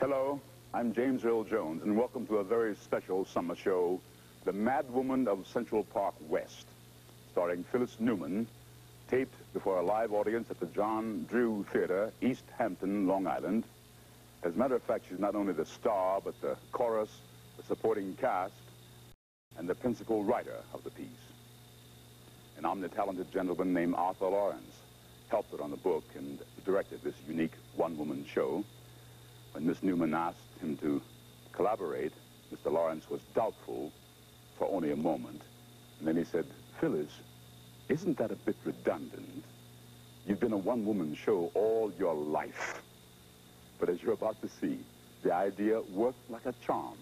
Hello, I'm James Earl Jones, and welcome to a very special summer show, The Mad Woman of Central Park West, starring Phyllis Newman, taped before a live audience at the John Drew Theater, East Hampton, Long Island. As a matter of fact, she's not only the star, but the chorus, the supporting cast, and the principal writer of the piece. An omnitalented gentleman named Arthur Lawrence helped her on the book and directed this unique one-woman show. When Miss Newman asked him to collaborate, Mr. Lawrence was doubtful for only a moment. And then he said, Phyllis, isn't that a bit redundant? You've been a one-woman show all your life. But as you're about to see, the idea worked like a charm.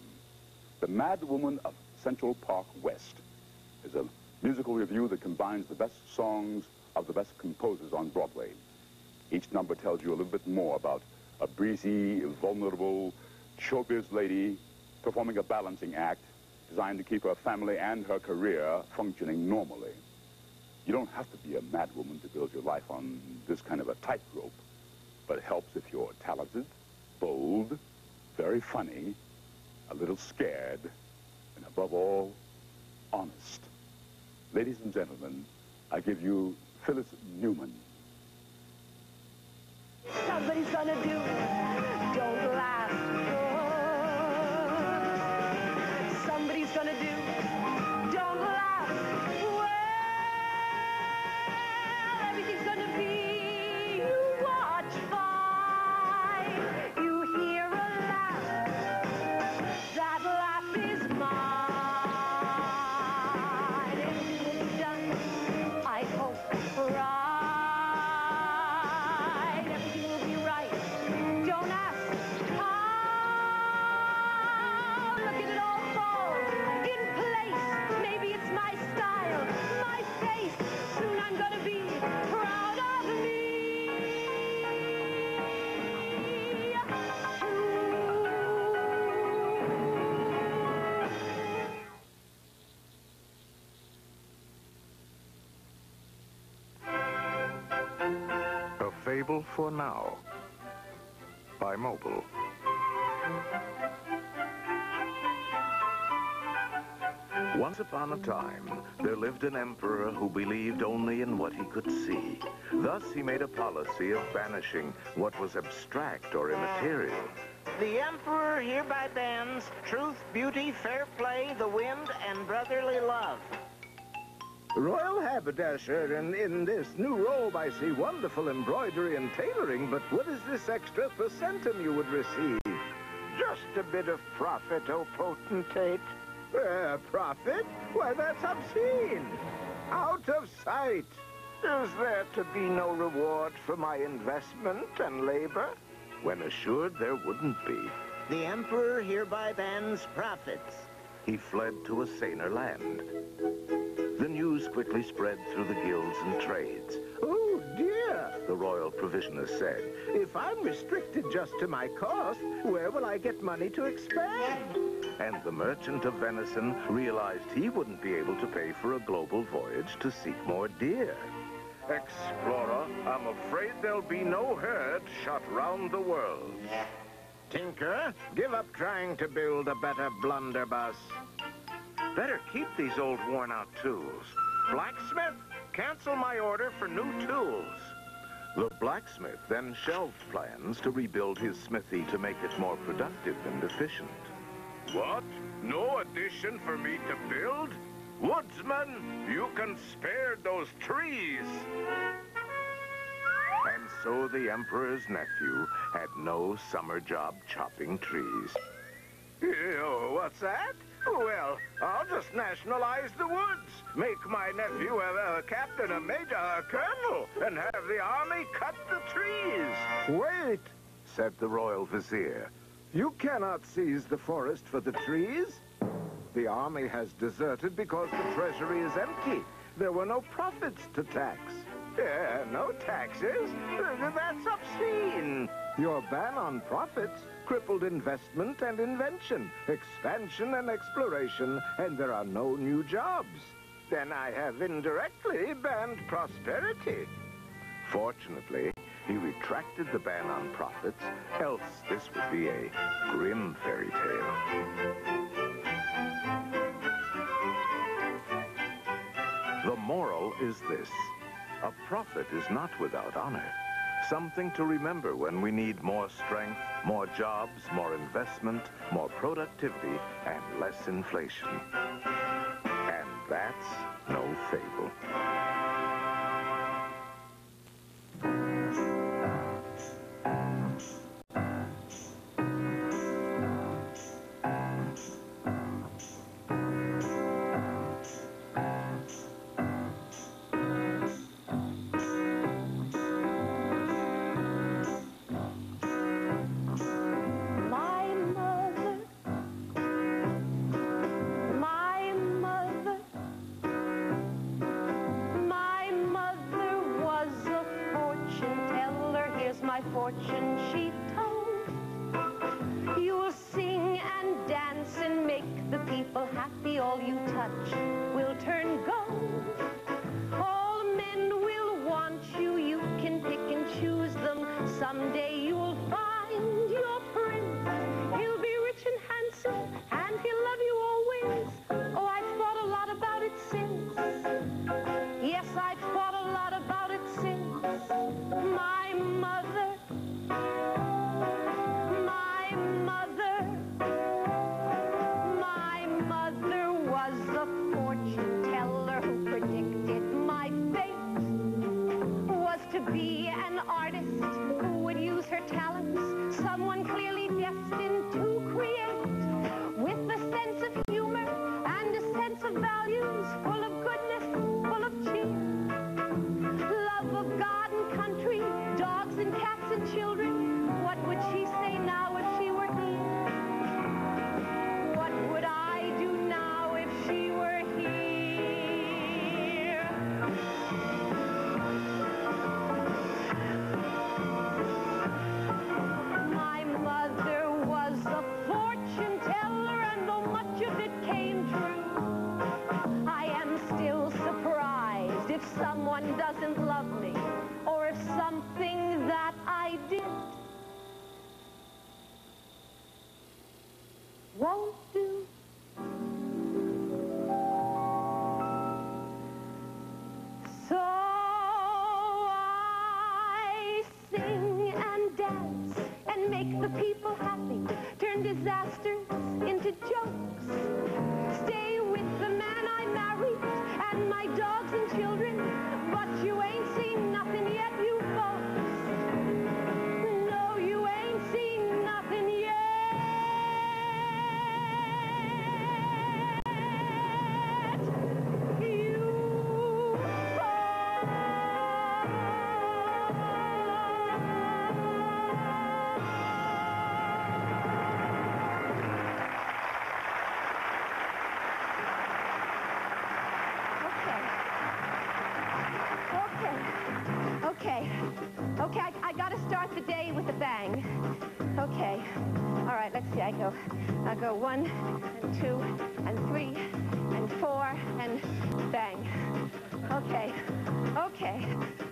The Mad Woman of Central Park West is a musical revue that combines the best songs of the best composers on Broadway. Each number tells you a little bit more about a breezy, vulnerable showbiz lady performing a balancing act designed to keep her family and her career functioning normally. You don't have to be a madwoman to build your life on this kind of a tightrope, but it helps if you're talented, bold, very funny, a little scared, and above all, honest. Ladies and gentlemen, I give you Phyllis Newman. Somebody's gonna do. Don't A Fable for Now by Mobil. Once upon a time, there lived an emperor who believed only in what he could see. Thus, he made a policy of banishing what was abstract or immaterial. The Emperor hereby bans truth, beauty, fair play, the wind, and brotherly love. Royal haberdasher, in, in this new robe I see wonderful embroidery and tailoring, but what is this extra percentum you would receive? Just a bit of profit, O potentate. Uh, profit? Why, that's obscene. Out of sight. Is there to be no reward for my investment and labor? When assured there wouldn't be, The Emperor hereby bans profits. He fled to a saner land. The news quickly spread through the guilds and trades. Oh, dear. The royal provisioner said, If I'm restricted just to my cost, where will I get money to expand? and the merchant of venison realized he wouldn't be able to pay for a global voyage to seek more deer. Explorer, I'm afraid there'll be no herd shot round the world. Tinker, give up trying to build a better blunderbuss. Better keep these old worn-out tools. Blacksmith, cancel my order for new tools. The blacksmith then shelved plans to rebuild his smithy to make it more productive and efficient. What? No addition for me to build? Woodsman, you can spare those trees. And so the emperor's nephew had no summer job chopping trees. Oh, what's that? Well, I'll just nationalize the woods. Make my nephew a, a captain, a major, a colonel, and have the army cut the trees. Wait, Said the royal vizier. you cannot seize the forest for the trees. The army has deserted because the treasury is empty. There were no profits to tax. Uh, no taxes? That's obscene. Your ban on profits crippled investment and invention, expansion and exploration, and there are no new jobs. Then I have indirectly banned prosperity. Fortunately, he retracted the ban on profits, else this would be a grim fairy tale. The moral is this. A prophet is not without honor. Something to remember when we need more strength, more jobs, more investment, more productivity, and less inflation. And that's no fable. go one and two and three and four and bang. Okay, okay,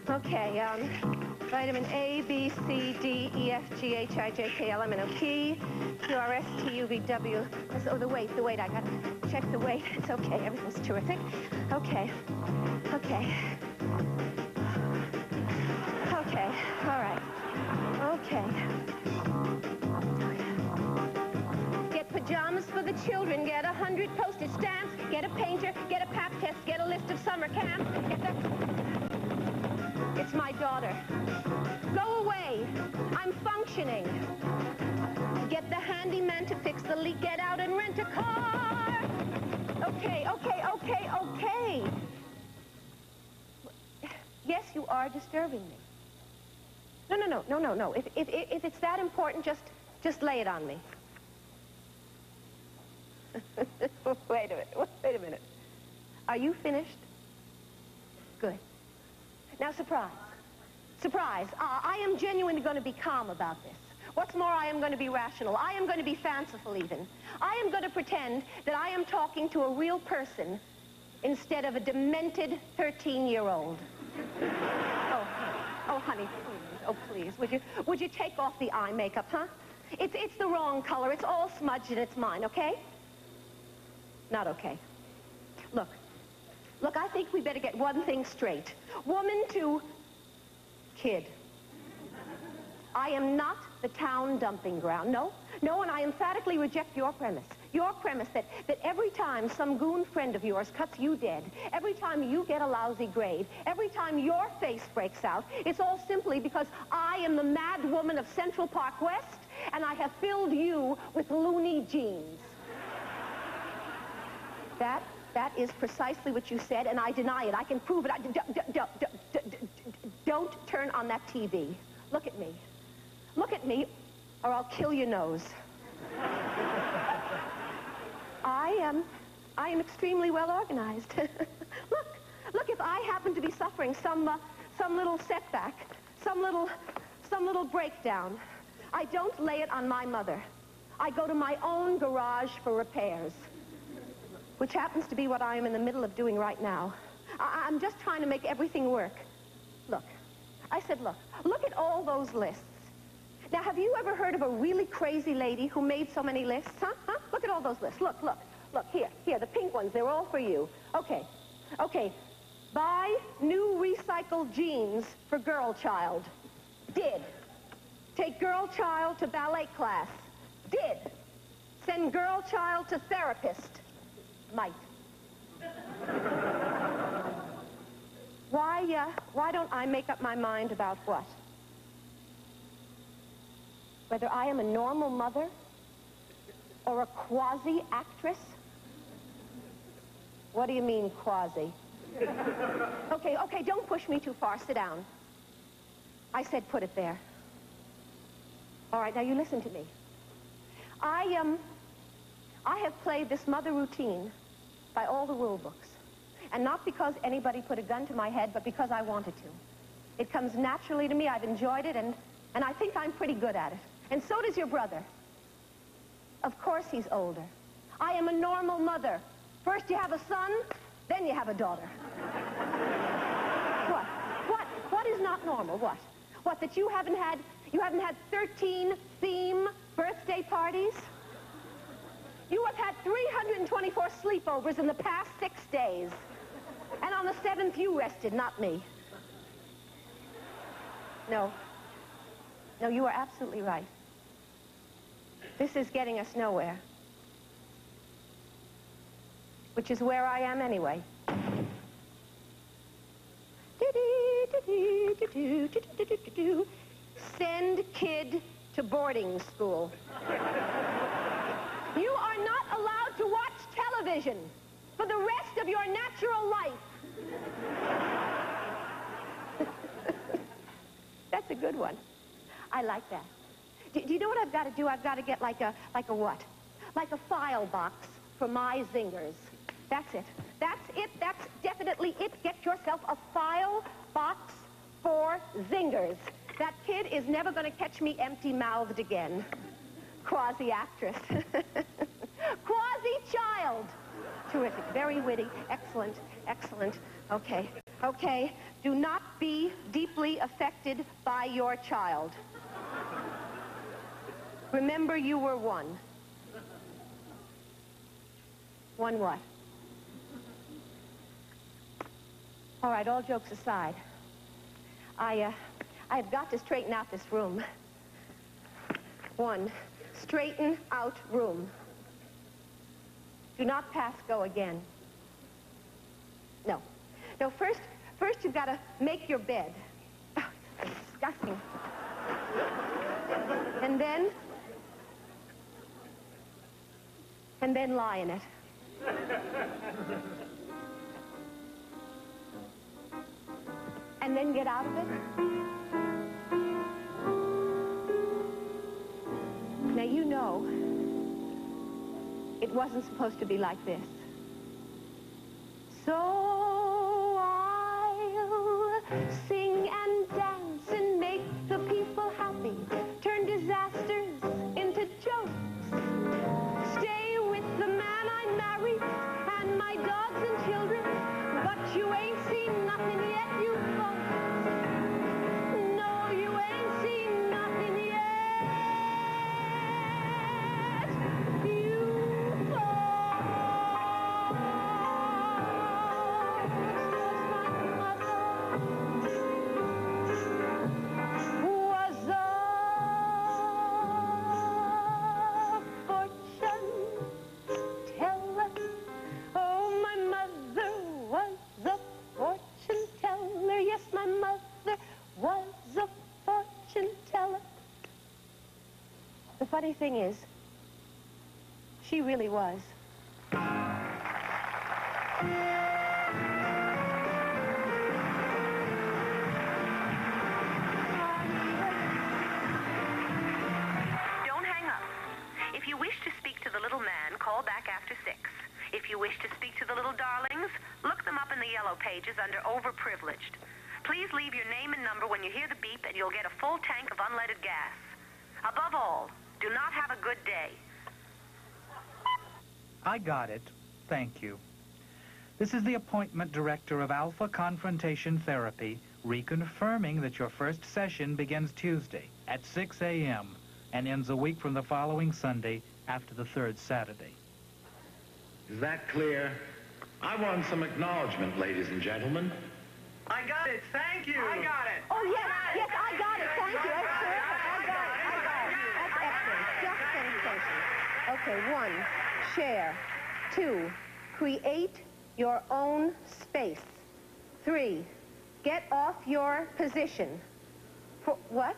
okay. Um, vitamin A, B, C, D, E, F, G, H, I, J, K, L, M, N, O, P, Q, R, S, T, U, V, W. Oh, the weight, the weight. I got to check the weight. It's okay. Everything's terrific. Okay, okay. no, no. If, if, if it's that important, just, just lay it on me. wait a minute. Wait a minute. Are you finished? Good. Now, surprise. Surprise. Uh, I am genuinely going to be calm about this. What's more, I am going to be rational. I am going to be fanciful, even. I am going to pretend that I am talking to a real person instead of a demented 13-year-old. oh, oh, honey, Oh, please, would you, would you take off the eye makeup, huh? It's, it's the wrong color. It's all smudged and it's mine, okay? Not okay. Look, look, I think we better get one thing straight. Woman to kid. I am not the town dumping ground. No, no, and I emphatically reject your premise. Your premise that, that every time some goon friend of yours cuts you dead, every time you get a lousy grade, every time your face breaks out, it's all simply because I am the mad woman of Central Park West, and I have filled you with loony genes. That, that is precisely what you said, and I deny it. I can prove it. I, don't turn on that TV. Look at me. Look at me, or I'll kill your nose. I am, I am extremely well organized. look, look, if I happen to be suffering some, uh, some little setback, some little, some little breakdown, I don't lay it on my mother. I go to my own garage for repairs, which happens to be what I am in the middle of doing right now. I- I'm just trying to make everything work. Look, I said, look, look at all those lists. Now, have you ever heard of a really crazy lady who made so many lists, huh? huh? Look at all those lists. Look, look, look, here, here, the pink ones, they're all for you. Okay, okay. Buy new recycled jeans for girl child. Did. Take girl child to ballet class. Did. Send girl child to therapist. Might. why, uh, why don't I make up my mind about what? Whether I am a normal mother or a quasi-actress? What do you mean, quasi? okay, okay, don't push me too far. Sit down. I said put it there. All right, now you listen to me. I, um, I have played this mother routine by all the rule books. And not because anybody put a gun to my head, but because I wanted to. It comes naturally to me. I've enjoyed it, and, and I think I'm pretty good at it. And so does your brother. Of course he's older. I am a normal mother. First you have a son, then you have a daughter. what? What? What is not normal? What? What, that you haven't had, you haven't had 13 theme birthday parties? You have had 324 sleepovers in the past six days. And on the seventh, you rested, not me. No. No, you are absolutely right. This is getting us nowhere. Which is where I am anyway. Send kid to boarding school. You are not allowed to watch television for the rest of your natural life. That's a good one. I like that. Do, do, you know what I've got to do? I've got to get like a, like a what? Like a file box for my zingers. That's it. That's it. That's definitely it. Get yourself a file box for zingers. That kid is never going to catch me empty-mouthed again. Quasi-actress. Quasi-child. Terrific. Very witty. Excellent. Excellent. Okay. Okay. Do not be deeply affected by your child. Remember you were one. One what? All right, all jokes aside. I, uh, I have got to straighten out this room. One, straighten out room. Do not pass go again. No. No, first, first you've got to make your bed. Oh, disgusting. And then, and then lie in it. And then get out of it. Now you know it wasn't supposed to be like this. So I'll sing and dance married look them up in the yellow pages under overprivileged. Please leave your name and number when you hear the beep, and you'll get a full tank of unleaded gas. Above all, do not have a good day. I got it. Thank you. This is the appointment director of Alpha Confrontation Therapy, reconfirming that your first session begins Tuesday at 6 a.m. and ends a week from the following Sunday after the third Saturday. Is that clear? I want some acknowledgement, ladies and gentlemen. I got it. Thank you. I got it. Oh, yes, yes, I got it. Thank you. That's terrific. I got it. I got it. That's excellent. Just sensation. Okay, one, share. Two, create your own space. Three, get off your position. For, what?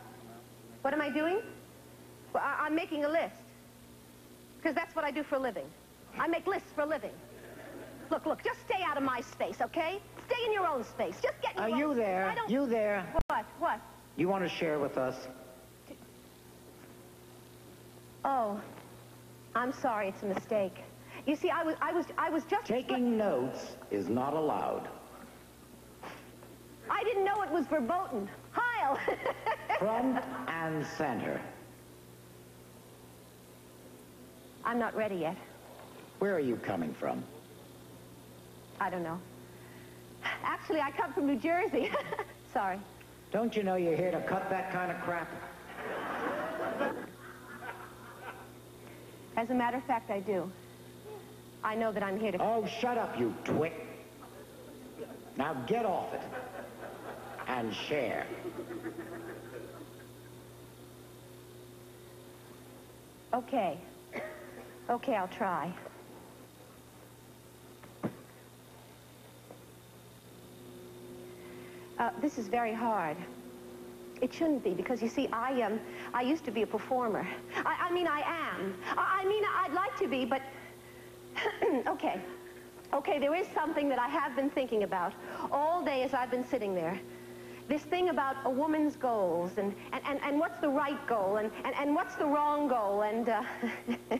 What am I doing? Well, I, I'm making a list. Because that's what I do for a living. I make lists for a living. Look, look, just stay out of my space, okay? Stay in your own space. Just get in Are you there? I don't... You there? What? What? You want to share with us? Oh, I'm sorry. It's a mistake. You see, I was, I was, I was just... Taking notes is not allowed. I didn't know it was verboten. Heil! Front and center. I'm not ready yet. Where are you coming from? I don't know. Actually, I come from New Jersey. sorry. Don't you know you're here to cut that kind of crap? As a matter of fact, I do. I know that I'm here to... Oh, shut up, you twit. Now get off it. And share. Okay. Okay, I'll try. Uh, this is very hard. It shouldn't be because you see, I um, I used to be a performer. I, I mean, I am. I, I mean, I'd like to be, but okay, okay. There is something that I have been thinking about all day as I've been sitting there. This thing about a woman's goals and, and, and, and what's the right goal and, and, and what's the wrong goal and uh, do,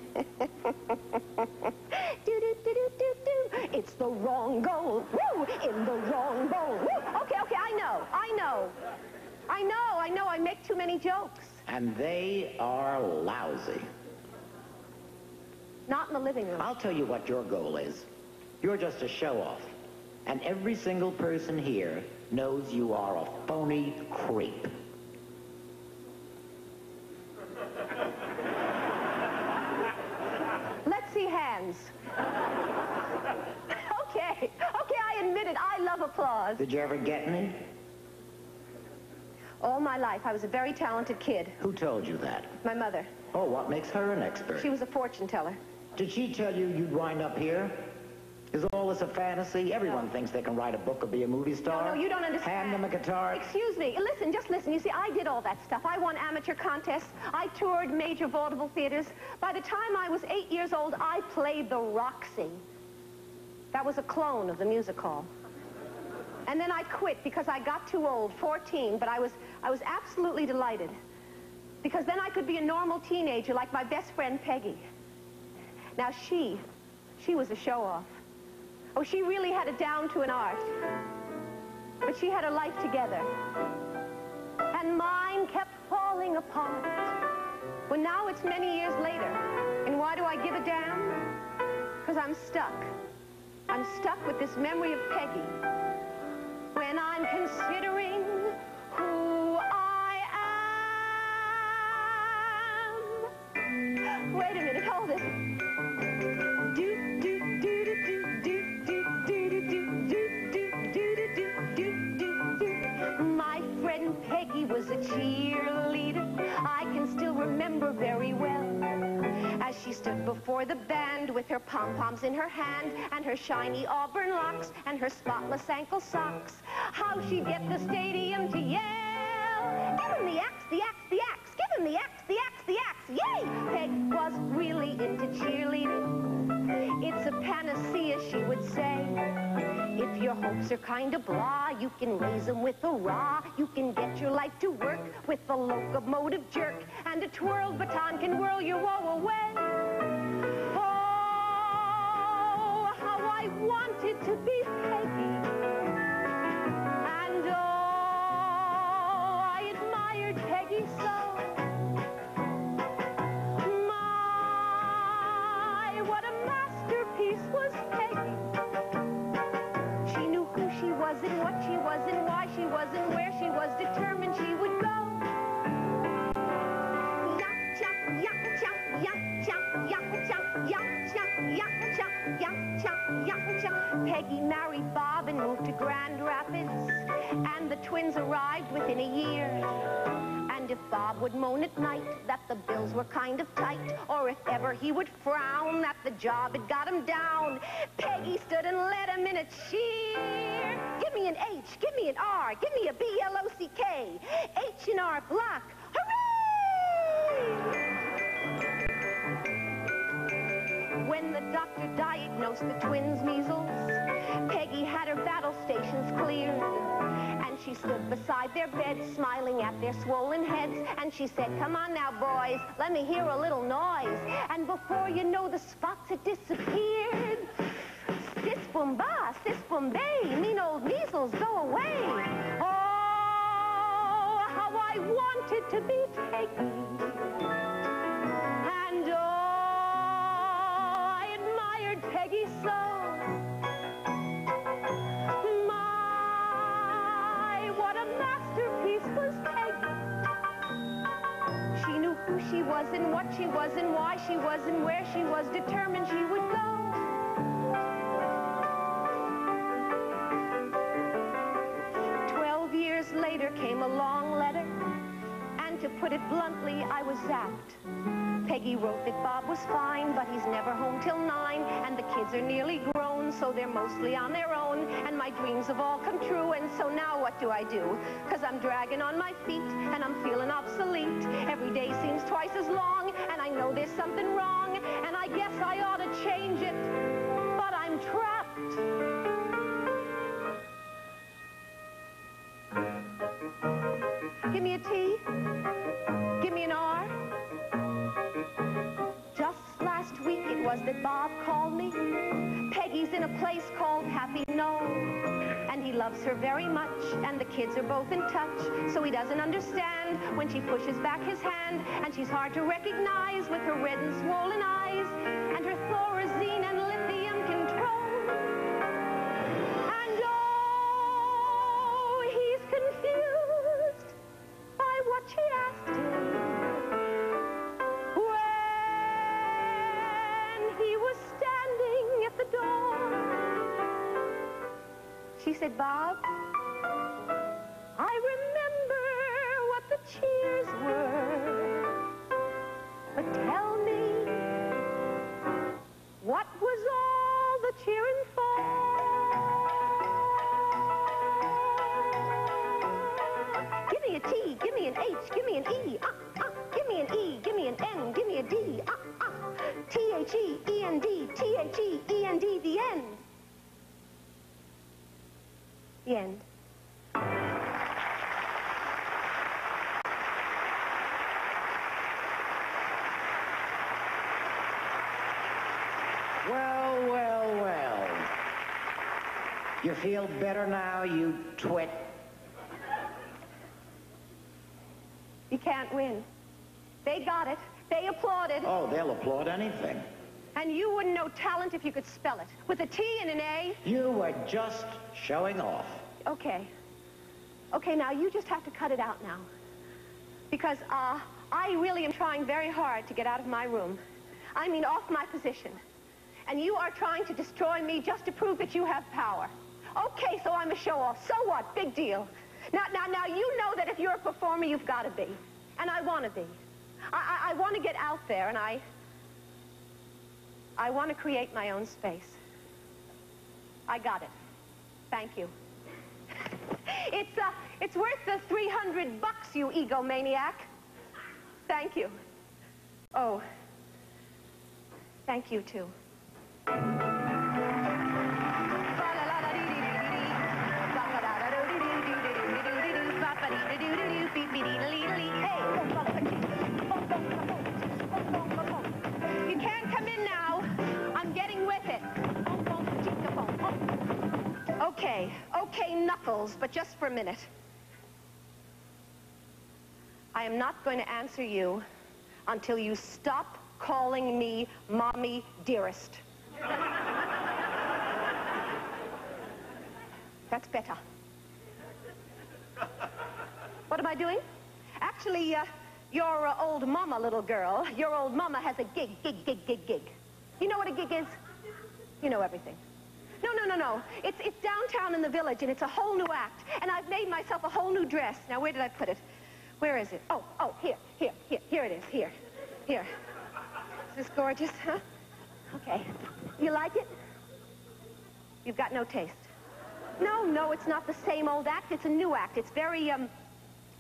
do, do, do, do, do. It's the wrong goal. Woo! In the wrong goal. Woo! Okay, okay, I know. I know. I know, I know. I make too many jokes. And they are lousy. Not in the living room. I'll tell you what your goal is. You're just a show-off. And every single person here knows you are a phony creep. Let's see hands. okay, okay, I admit it. I love applause. Did you ever get any? All my life, I was a very talented kid. Who told you that? My mother, Oh, what makes her an expert? she was a fortune teller. Did she tell you you'd wind up here? Is all this a fantasy? Everyone thinks they can write a book or be a movie star. No, no, you don't understand. Hand them a guitar. Excuse me. Listen, just listen. You see, I did all that stuff. I won amateur contests. I toured major vaudeville theaters. By the time I was eight years old, I played the Roxy. That was a clone of the music hall. And then I quit because I got too old, 14, but I was, I was absolutely delighted. Because then I could be a normal teenager like my best friend Peggy. Now she, she was a show-off. Oh, she really had it down to an art. But she had her life together. And mine kept falling apart. Well, now it's many years later. And why do I give a damn? Because I'm stuck. I'm stuck with this memory of Peggy. When I'm considering who Wait a minute, hold it. Do, do, do, do, do, do, do, do, do, do, do, do, do, do, do. My friend Peggy was a cheerleader. I can still remember very well. As she stood before the band with her pom-poms in her hand and her shiny auburn locks and her spotless ankle socks, how she'd get the stadium to yell. If are kind of blah, you can raise them with a rah. You can get your life to work with a locomotive jerk. And a twirled baton can whirl your woe away. Oh, how I wanted to be Peggy. Peggy married Bob and moved to Grand Rapids. And the twins arrived within a year. And if Bob would moan at night that the bills were kind of tight, or if ever he would frown that the job had got him down, Peggy stood and led him in a cheer. Give me an H, give me an R, give me a B-L-O-C-K. H and R block. Hooray! When the doctor diagnosed the twins' measles, Peggy had her battle stations cleared. And she stood beside their bed, smiling at their swollen heads. And she said, come on now, boys, let me hear a little noise. And before you know, the spots had disappeared. Sis boom ba, sis boom bay, mean old measles, go away. Oh, how I wanted to be Peggy. My, what a masterpiece was Peggy. She knew who she was and what she was and why she was and where she was determined she would go. Twelve years later came a long letter, and to put it bluntly, I was zapped. Peggy wrote that Bob was fine, but he's never home till nine, and the kids are nearly grown, so they're mostly on their own, and my dreams have all come true, and so now what do I do? Cause I'm dragging on my feet, and I'm feeling obsolete. Every day seems twice as long, and I know there's something wrong, and I guess I ought to change it, but I'm trapped. Give me a T. was that Bob called me. Peggy's in a place called Happy Knoll. And he loves her very much, and the kids are both in touch. So he doesn't understand when she pushes back his hand, and she's hard to recognize with her red and swollen eyes, and her thorazine said, Bob, I remember what the cheers were. But tell me, what was all the cheering for? Give me a T, give me an H, give me an E, ah, ah. Give me an E, give me an N, give me a D, ah, ah. T-H-E, E-N-D, T-H-E, E-N-D, You feel better now, you twit? You can't win. They got it. They applauded. Oh, they'll applaud anything. And you wouldn't know talent if you could spell it. With a T and an A. You were just showing off. Okay. Okay, now you just have to cut it out now. Because, uh, I really am trying very hard to get out of my room. I mean, off my position. And you are trying to destroy me just to prove that you have power. Okay, so I'm a show-off. So what? Big deal. Now, now, now, you know that if you're a performer, you've got to be. And I want to be. I, I, I want to get out there, and I... I want to create my own space. I got it. Thank you. It's, uh, it's worth the 300 bucks, you egomaniac. Thank you. Oh, thank you, too. Okay, Knuckles, but just for a minute. I am not going to answer you until you stop calling me Mommy Dearest. That's better. What am I doing? Actually, uh, your uh, old mama, little girl, your old mama has a gig, gig, gig, gig, gig. You know what a gig is? You know everything. No, no, no, no. It's, it's downtown in the village, and it's a whole new act. And I've made myself a whole new dress. Now, where did I put it? Where is it? Oh, oh, here, here, here, here it is, here, here. Is this gorgeous, huh? Okay. You like it? You've got no taste. No, no, it's not the same old act. It's a new act. It's very, um,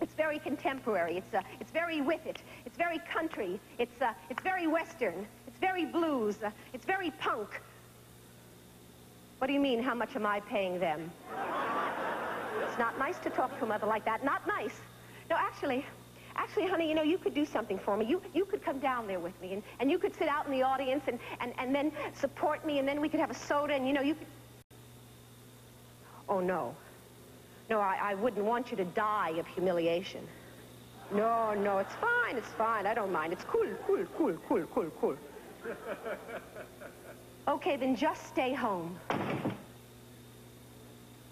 it's very contemporary. It's, uh, it's very with it. It's very country. It's, uh, it's very western. It's very blues. Uh, it's very punk. What do you mean, how much am I paying them? It's not nice to talk to a mother like that. Not nice. No, actually, actually, honey, you know, you could do something for me. You, you could come down there with me, and, and you could sit out in the audience and, and, and then support me, and then we could have a soda, and, you know, you could... Oh, no. No, I, I wouldn't want you to die of humiliation. No, no, it's fine, it's fine. I don't mind. It's cool, cool, cool, cool, cool, cool. Okay, then just stay home.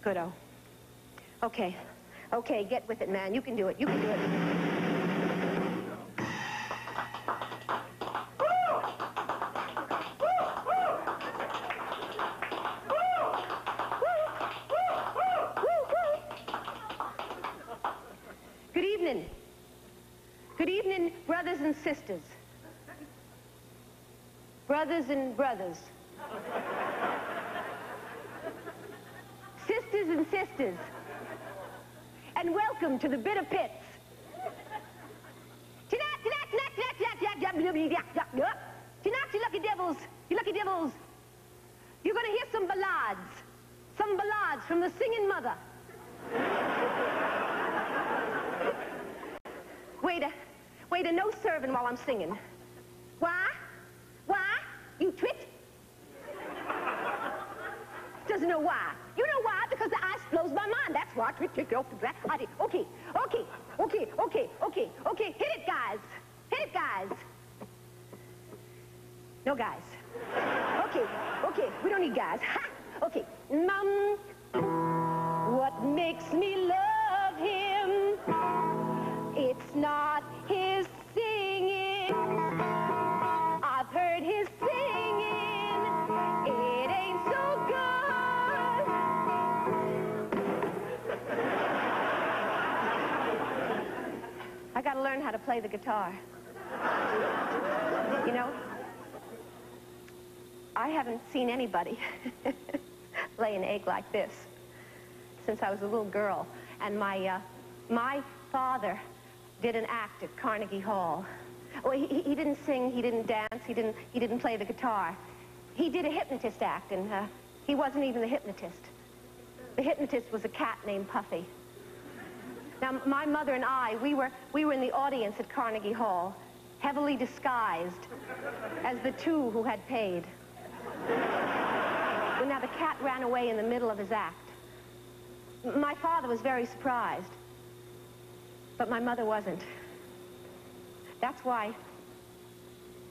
Goodo. Okay. Okay, get with it, man. You can do it. You can do it. Good evening. Good evening, brothers and sisters. Brothers and brothers. Sisters and sisters, and welcome to the bitter pits. Tonight you lucky devils, you lucky devils, you're going to hear some ballads, some ballads from the singing mother. Waiter, waiter, no serving while I'm singing. Know why. You know why? Because the ice blows my mind. That's why. Twit, twit, off the black. I. Okay, okay, okay, okay, okay, okay. Hit it, guys. Hit it, guys. No guys. Okay, okay. We don't need guys. Ha! Okay. Mum, what makes me love play the guitar. You know, I haven't seen anybody lay an egg like this since I was a little girl. And my, uh, my father did an act at Carnegie Hall. Well, he, he didn't sing, he didn't dance, he didn't, he didn't play the guitar. He did a hypnotist act, and uh, he wasn't even the hypnotist. The hypnotist was a cat named Puffy. Now, my mother and I, we were, we were in the audience at Carnegie Hall, heavily disguised as the two who had paid. Well, now, the cat ran away in the middle of his act. My father was very surprised, but my mother wasn't. That's why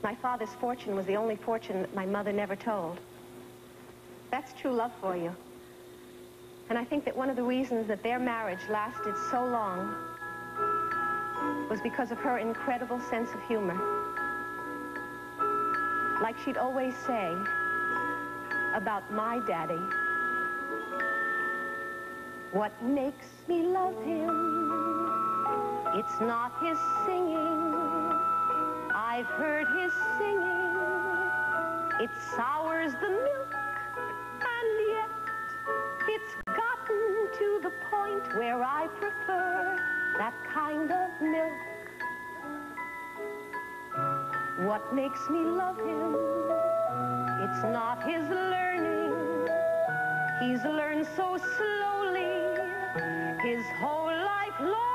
my father's fortune was the only fortune that my mother never told. That's true love for you. And I think that one of the reasons that their marriage lasted so long was because of her incredible sense of humor. Like she'd always say about my daddy, what makes me love him? It's not his singing. I've heard his singing. It sours the milk, and yet it's to the point where I prefer that kind of milk. What makes me love him? It's not his learning. He's learned so slowly his whole life long.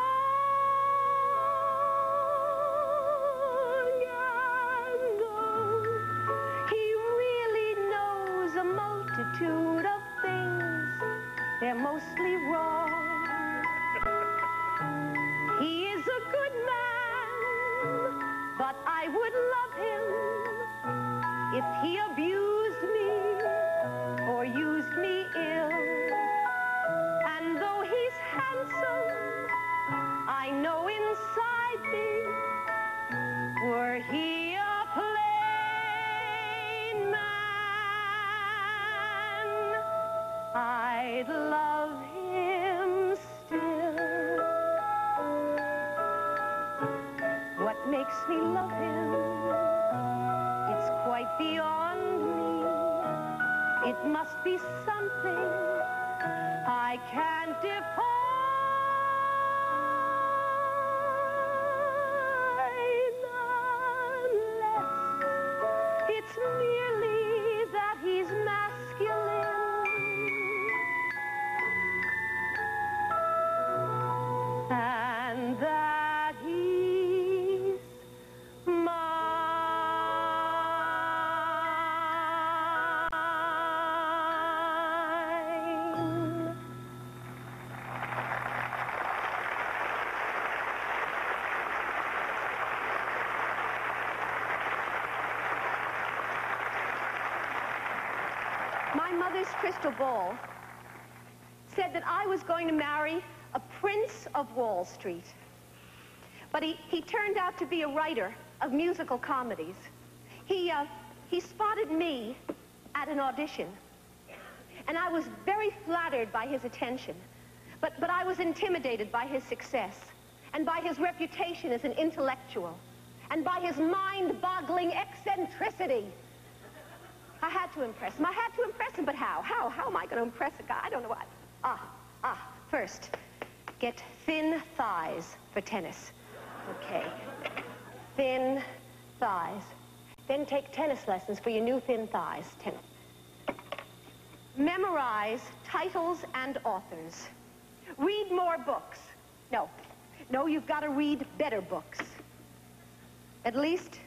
My mother's crystal ball said that I was going to marry a prince of Wall Street. But he, he turned out to be a writer of musical comedies. He, uh, he spotted me at an audition. And I was very flattered by his attention. But, but I was intimidated by his success and by his reputation as an intellectual and by his mind-boggling eccentricity. I had to impress him. I had to impress him, but how? How? How am I going to impress a guy? I don't know what. Ah, ah, first, get thin thighs for tennis. Okay. Thin thighs. Then take tennis lessons for your new thin thighs. Tennis. Memorize titles and authors. Read more books. No. No, you've got to read better books. At least,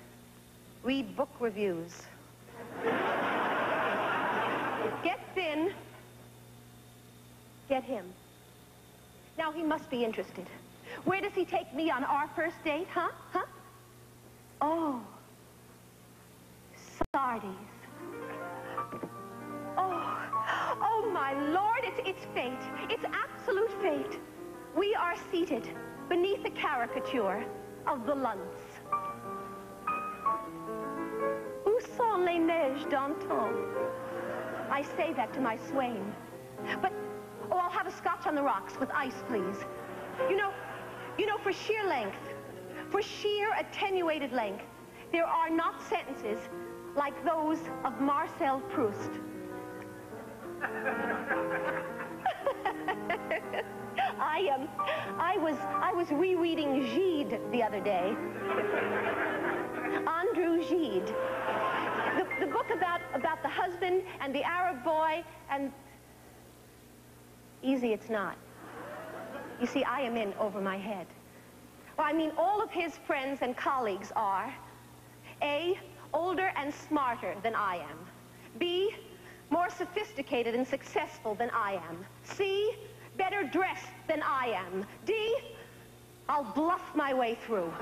read book reviews. Get thin. Get him. Now he must be interested. Where does he take me on our first date, huh? Huh? Oh. Sardi's. Oh. Oh, my Lord, it's, it's fate. It's absolute fate. We are seated beneath the caricature of the Lunts. Sont les neiges d'antan? I say that to my swain. But, oh, I'll have a scotch on the rocks with ice, please. You know, you know, for sheer length, for sheer attenuated length, there are not sentences like those of Marcel Proust. I um, I was I was rereading Gide the other day. André Gide, the book about about the husband and the Arab boy and. Easy, it's not. You see, I am in over my head. Well, I mean, all of his friends and colleagues are A, older and smarter than I am. B, more sophisticated and successful than I am. C, better dressed than I am. D, I'll bluff my way through.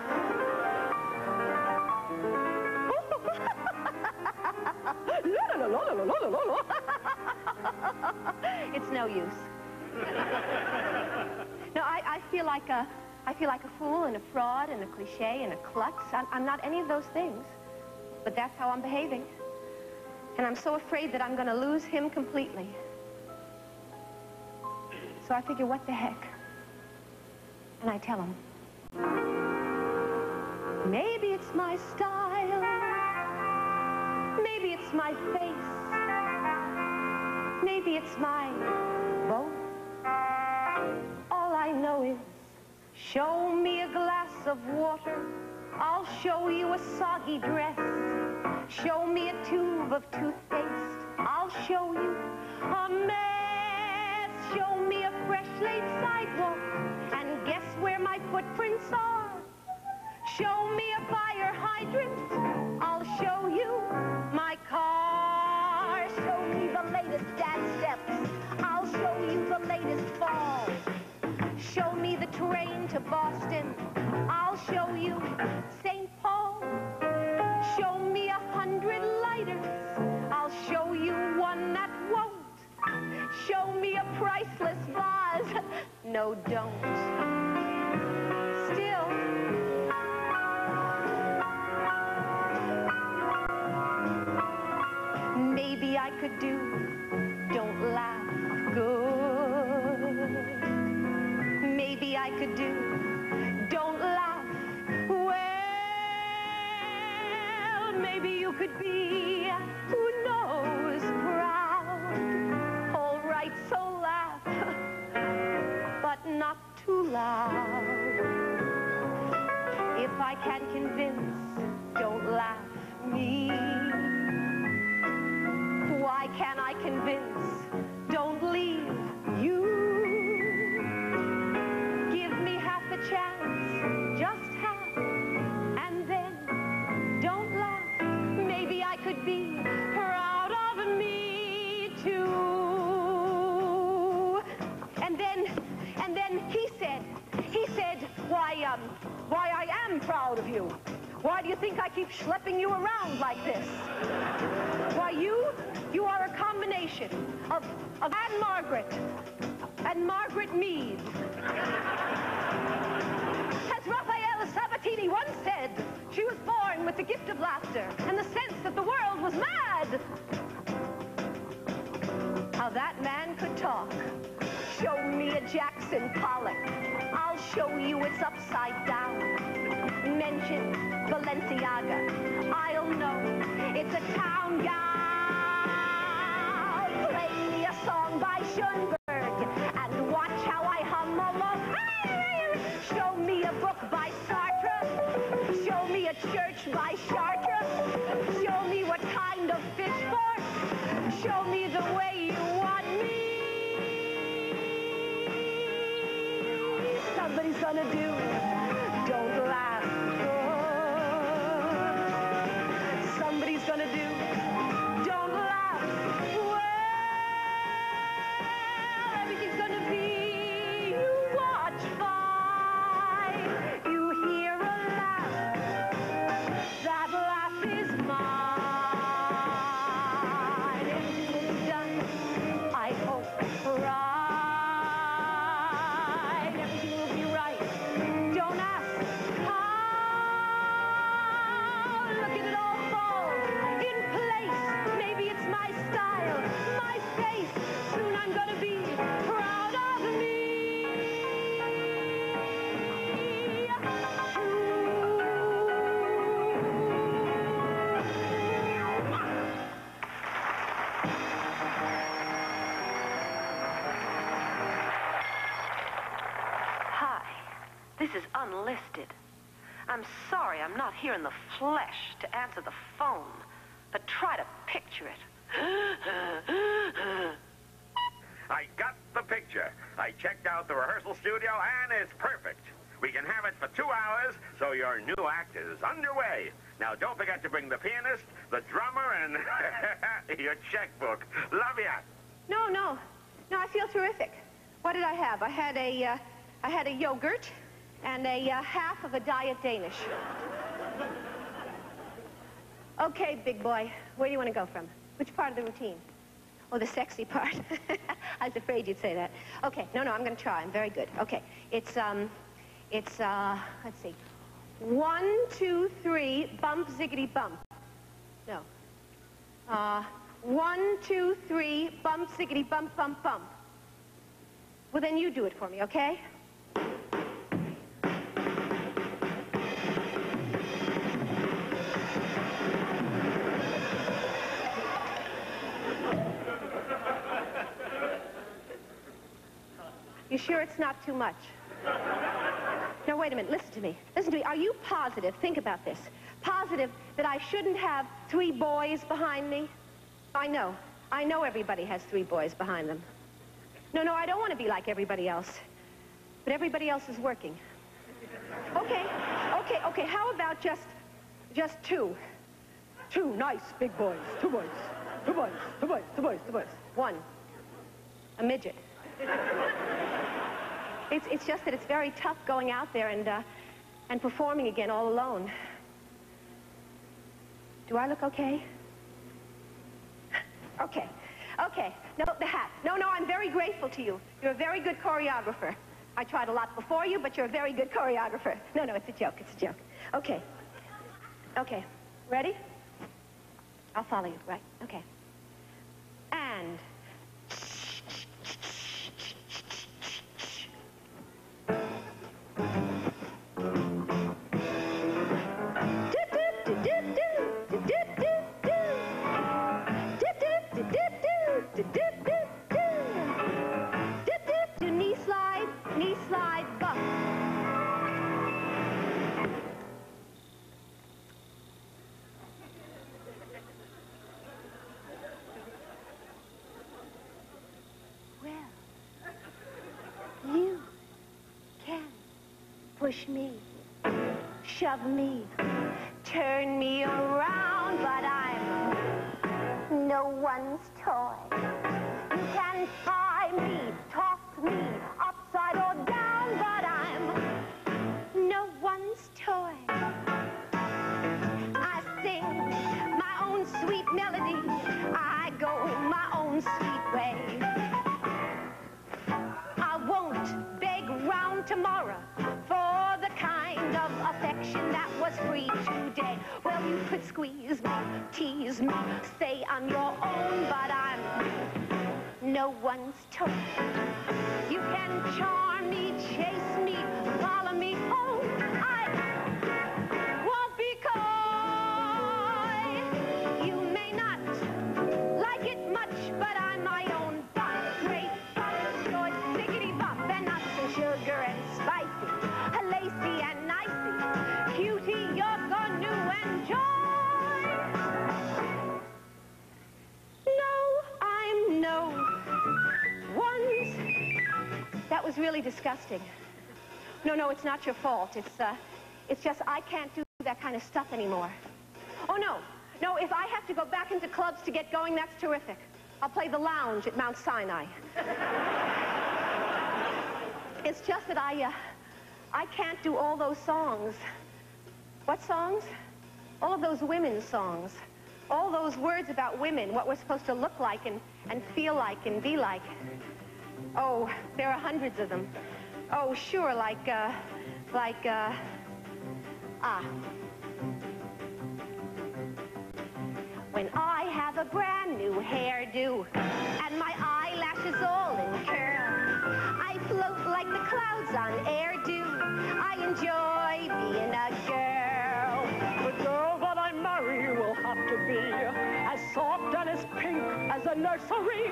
it's no use. No, I, I feel like a, I feel like a fool and a fraud and a cliche and a klutz. I'm, I'm not any of those things. But that's how I'm behaving. And I'm so afraid that I'm going to lose him completely. So I figure, what the heck? And I tell him, maybe it's my style. Maybe it's my face. Maybe it's my both. All I know is, show me a glass of water I'll show you a soggy dress. Show me a tube of toothpaste. I'll show you a mess. Show me a fresh laid sidewalk. And guess where my footprints are? Show me a fire hydrant. I'll show you my car. Show me the latest dance steps. I'll show you the latest fall. Show me the train to Boston. I'll show you St. Paul. Show me a hundred lighters. I'll show you one that won't. Show me a priceless vase. No, don't. Could do Balenciaga. I'll know it's a town gown. Play me a song by Schoenberg and watch how I hum along. Show me a book by Sartre. Show me a church by Chartres. Show me what kind of fish fork. Show me the way you want me. Somebody's gonna do. Here in the flesh to answer the phone, but try to picture it. I got the picture. I checked out the rehearsal studio, and it's perfect. We can have it for two hours, so your new act is underway. Now, don't forget to bring the pianist, the drummer, and your checkbook. Love ya. No, no, no. I feel terrific. What did I have? I had a, uh, I had a yogurt and a uh, half of a diet Danish. Okay, big boy. Where do you want to go from? Which part of the routine? Oh, the sexy part. I was afraid you'd say that. Okay, no, no, I'm going to try. I'm very good. Okay, it's um, it's uh, let's see, one, two, three, bump, ziggity, bump. No. Uh, one, two, three, bump, ziggity, bump, bump, bump. Well, then you do it for me, okay? Sure it's not too much? Now, wait a minute. Listen to me. Listen to me. Are you positive? Think about this. Positive that I shouldn't have three boys behind me? I know. I know everybody has three boys behind them. No, no, I don't want to be like everybody else. But everybody else is working. Okay, okay, okay. How about just, just two? Two nice big boys. Two boys. Two boys. Two boys. Two boys. Two boys. One. A midget. It's, it's just that it's very tough going out there and, uh, and performing again all alone. Do I look okay? Okay. Okay. No, the hat. No, no, I'm very grateful to you. You're a very good choreographer. I tried a lot before you, but you're a very good choreographer. No, no, it's a joke. It's a joke. Okay. Okay. Ready? I'll follow you. Right. Okay. And... push me, shove me, turn me around, but I'm no one's toy. You can tie me, toss free today. Well, you could squeeze me, tease me, say I'm your own, but I'm no one's toy. You can charm me, chase me, follow me home. Was really disgusting. No, no, it's not your fault. It's, uh, it's just I can't do that kind of stuff anymore. Oh, no. No, if I have to go back into clubs to get going, that's terrific. I'll play the lounge at Mount Sinai. it's just that I, uh, I can't do all those songs. What songs? All of those women's songs. All those words about women, what we're supposed to look like and, and feel like and be like. Oh, there are hundreds of them. Oh, sure, like, uh, like, uh, ah. When I have a brand new hairdo and my eyelashes all in curl, I float like the clouds on air do. I enjoy being a girl. The girl that I marry will have to be as soft and as pink as a nursery.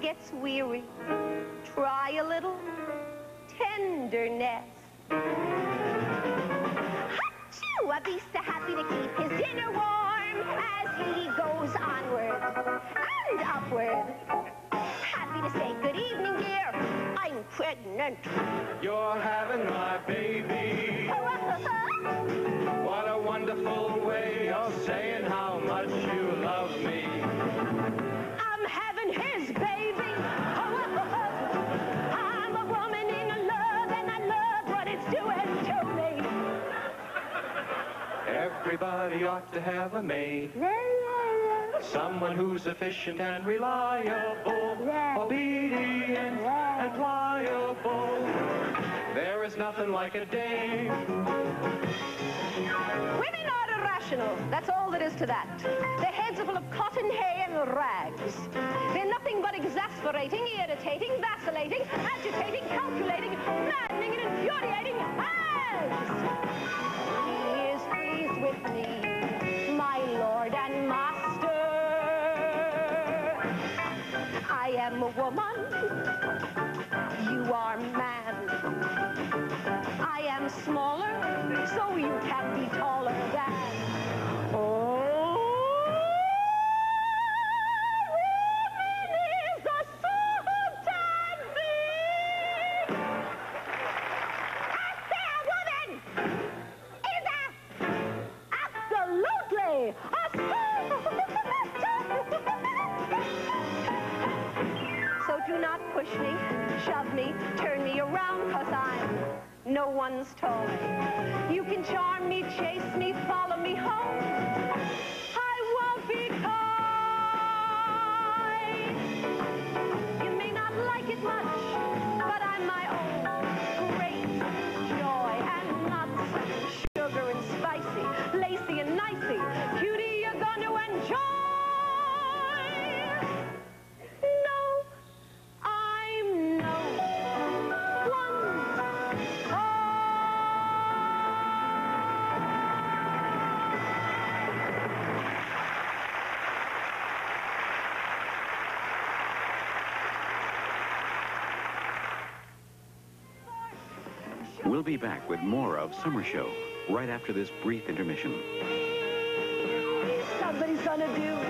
Gets weary, ought to have a maid. Someone who's efficient and reliable, obedient and pliable. There is nothing like a dame. Women are irrational. That's all there is to that. Their heads are full of cotton hay and rags. They're nothing but exasperating, irritating, vacillating, agitating, calculating, maddening and infuriating am a woman. You are man. I am smaller, so you can be taller than. no one's told. You can charm me, chase me, follow me home. be back with more of Summer Show right after this brief intermission. Somebody's gonna do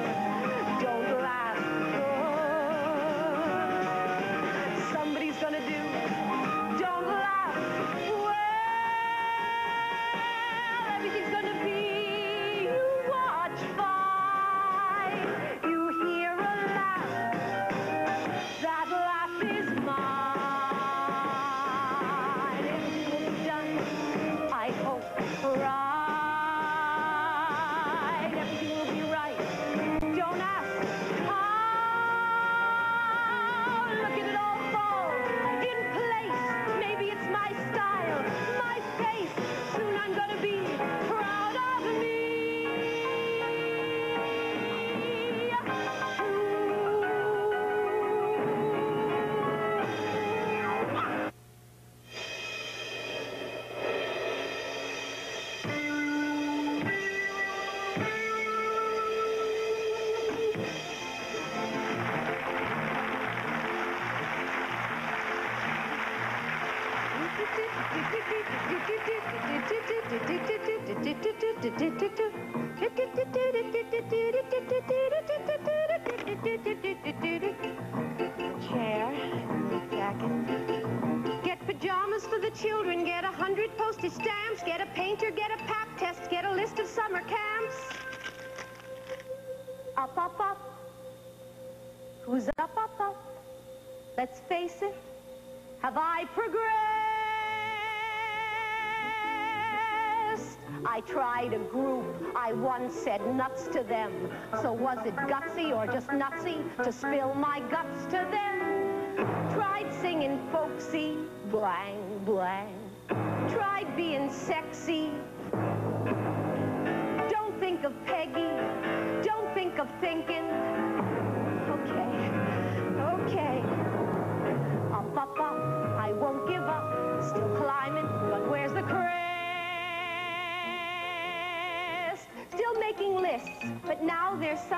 I tried a group. I once said nuts to them. So was it gutsy or just nutsy to spill my guts to them? Tried singing folksy, blang, blang. Tried being sexy,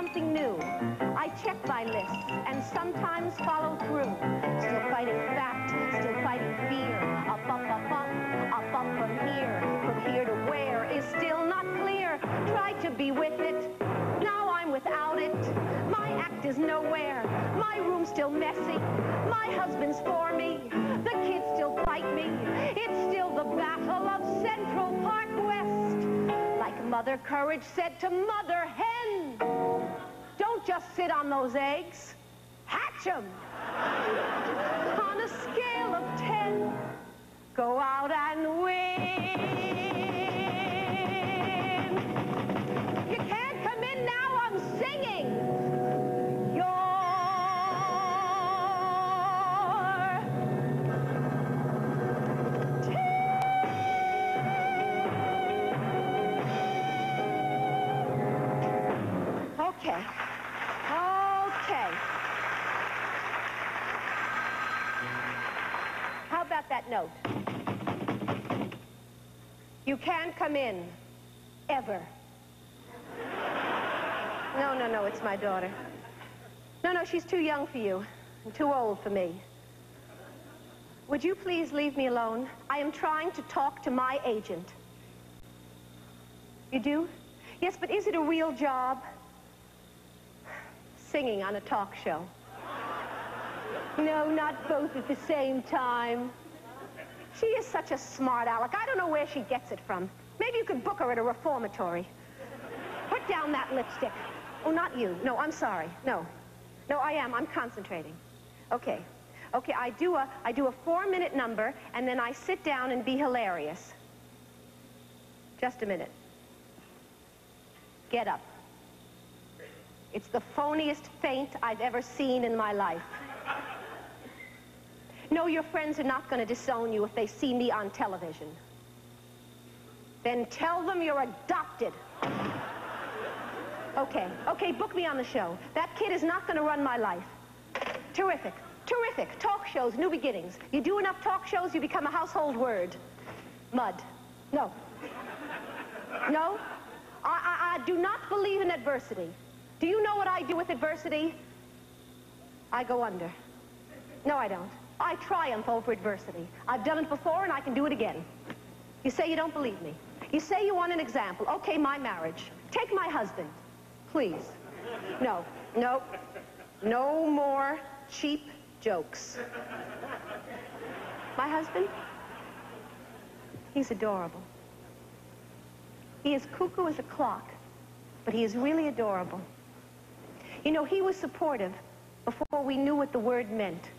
something new. I check my lists and sometimes follow through. Still fighting fact, still fighting fear. Up, up, up, up, up, up from here. From here to where is still not clear. Tried to be with it, now I'm without it. My act is nowhere, my room's still messy. My husband's for me, the kids still fight me. It's still the battle of Central Park West. Like Mother Courage said to Mother just sit on those eggs, hatch 'em. On a scale of 10, go out and win. Come in. Ever. No, no, no, it's my daughter. No, no, she's too young for you and too old for me. Would you please leave me alone? I am trying to talk to my agent. You do? Yes, but is it a real job? Singing on a talk show. No, not both at the same time. She is such a smart aleck. I don't know where she gets it from. Maybe you could book her at a reformatory. Put down that lipstick. Oh, not you. No, I'm sorry. No. No, I am. I'm concentrating. Okay. Okay, I do a I do a four-minute number, and then I sit down and be hilarious. Just a minute. Get up. It's the phoniest faint I've ever seen in my life. No, your friends are not going to disown you if they see me on television. Then tell them you're adopted. Okay, okay, book me on the show. That kid is not going to run my life. Terrific, terrific. Talk shows, new beginnings. You do enough talk shows, you become a household word. Mud. No. No? I, I, I do not believe in adversity. Do you know what I do with adversity? I go under. No, I don't. I triumph over adversity. I've done it before and I can do it again. You say you don't believe me. You say you want an example. Okay, my marriage. Take my husband. Please. No, no, no more cheap jokes. My husband? He's adorable. He is cuckoo as a clock, but he is really adorable. You know, he was supportive before we knew what the word meant.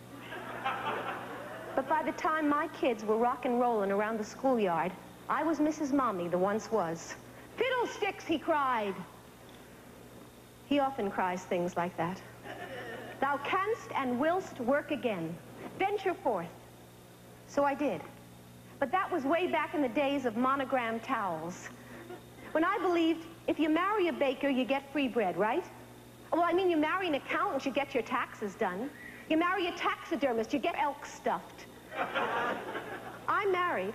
But by the time my kids were rock and rolling around the schoolyard, I was Mrs. Mommy, the once was. Fiddlesticks, he cried. He often cries things like that. Thou canst and willst work again. Venture forth. So I did. But that was way back in the days of monogram towels. When I believed if you marry a baker, you get free bread, right? Oh, well, I mean, you marry an accountant, you get your taxes done. You marry a taxidermist, you get elk stuffed. I married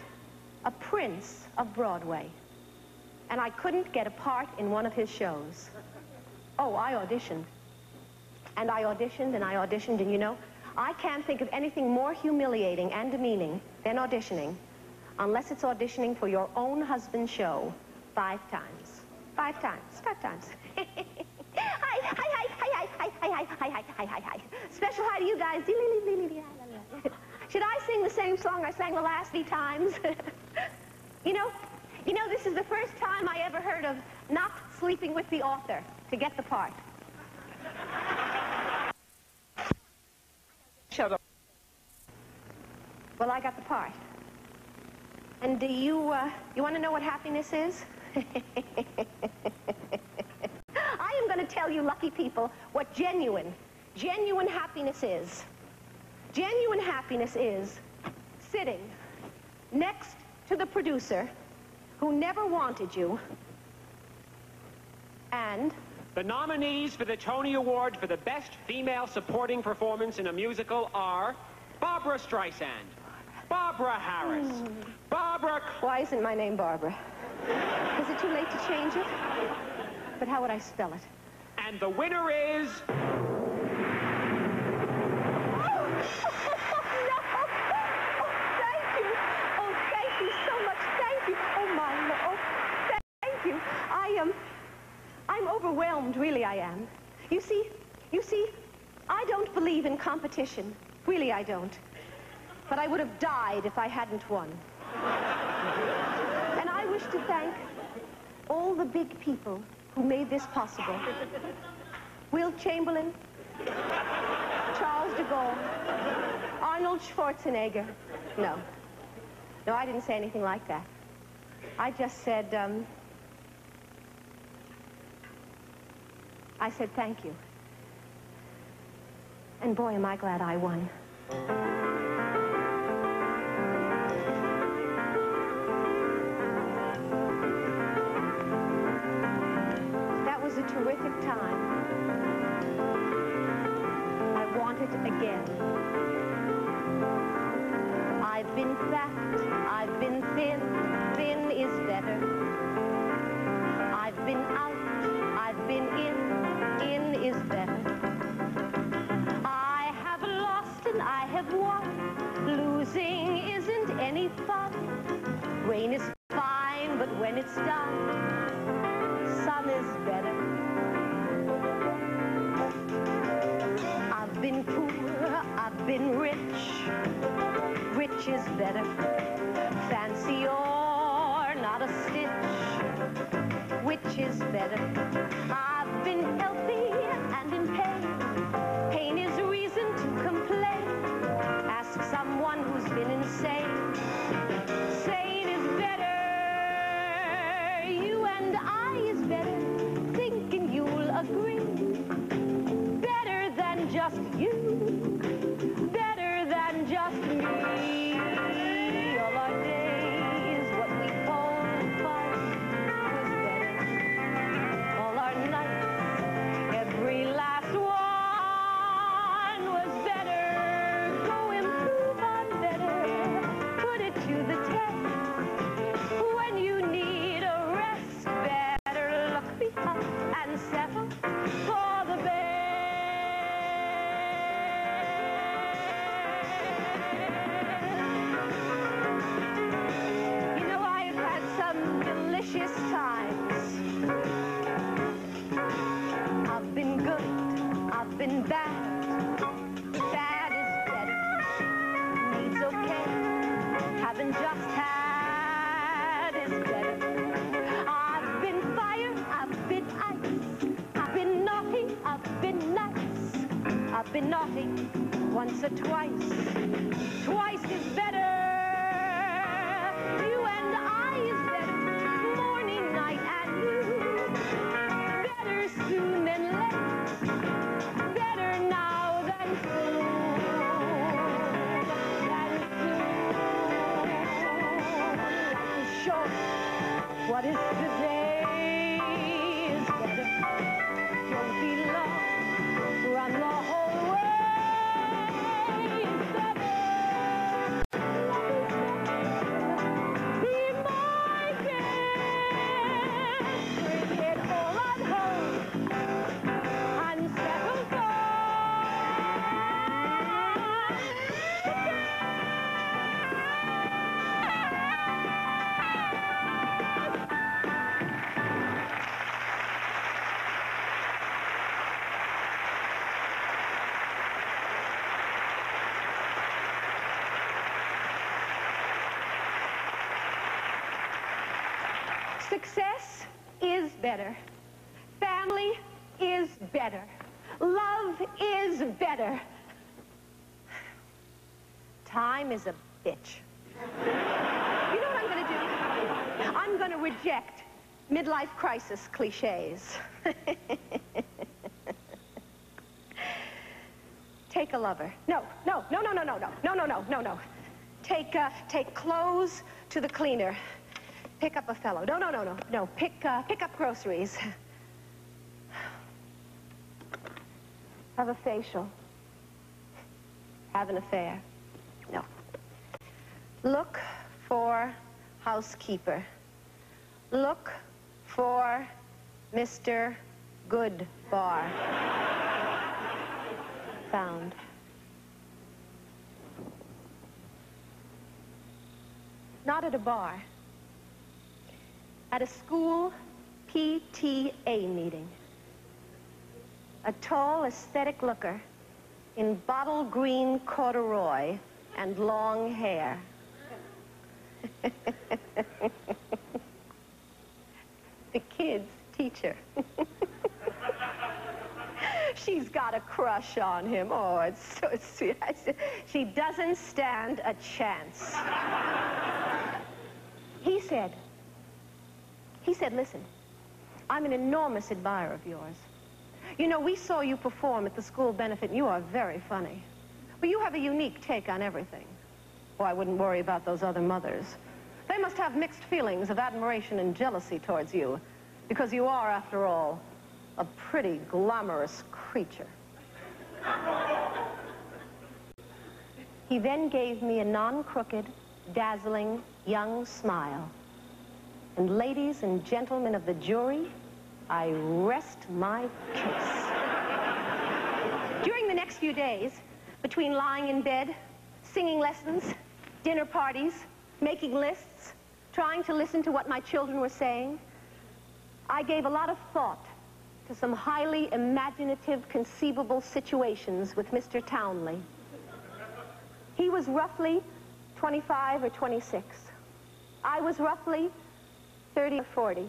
a prince of Broadway, and I couldn't get a part in one of his shows. Oh, I auditioned. And I auditioned, and I auditioned, and you know, I can't think of anything more humiliating and demeaning than auditioning, unless it's auditioning for your own husband's show five times. Five times. Five times. hi, hi, hi, hi, hi, hi, hi, hi, hi, hi, hi, hi, hi. Special hi to you guys. Should I sing the same song I sang the last few times? you know, you know, this is the first time I ever heard of not sleeping with the author to get the part. Shut up. Well, I got the part. And do you, uh, you want to know what happiness is? I am going to tell you lucky people what genuine, genuine happiness is. Genuine happiness is sitting next to the producer who never wanted you and The nominees for the Tony Award for the Best Female Supporting Performance in a Musical are Barbra Streisand, Barbara Harris, hmm. Barbara... Why isn't my name Barbara? Is it too late to change it? But how would I spell it? And the winner is... Thank you. Oh, thank you so much. Thank you. Oh, my. Oh, thank you. I am... I'm overwhelmed, really I am. You see, you see, I don't believe in competition. Really, I don't. But I would have died if I hadn't won. And I wish to thank all the big people who made this possible. Wilt Chamberlain, Charles de Gaulle, Arnold Schwarzenegger. No. No, I didn't say anything like that. I just said, um, I said thank you. And boy, am I glad I won. That was a terrific time. Success is better. Family is better. Love is better. Time is a bitch. You know what I'm going to do? I'm going to reject midlife crisis cliches. Take a lover. No, no, no, no, no, no, no, no, no, no, no, no. Take, uh, take clothes to the cleaner. Pick up a fellow. No, no, no, no, no. Pick, uh, pick up groceries. Have a facial. Have an affair. No. Look for housekeeper. Look for Mr. Good Bar. Found. Not at a bar. At a school PTA meeting. A tall, aesthetic looker in bottle green corduroy and long hair. the kid's teacher. She's got a crush on him. Oh, it's so sweet. She doesn't stand a chance. he said, he said, listen, I'm an enormous admirer of yours. You know, we saw you perform at the school benefit, and you are very funny. But you have a unique take on everything. Oh, I wouldn't worry about those other mothers. They must have mixed feelings of admiration and jealousy towards you, because you are, after all, a pretty glamorous creature. He then gave me a non-crooked, dazzling, young smile. And ladies and gentlemen of the jury, I rest my case. During the next few days, between lying in bed, singing lessons, dinner parties, making lists, trying to listen to what my children were saying, I gave a lot of thought to some highly imaginative, conceivable situations with Mr. Townley. He was roughly 25 or 26. I was roughly 30 or 40.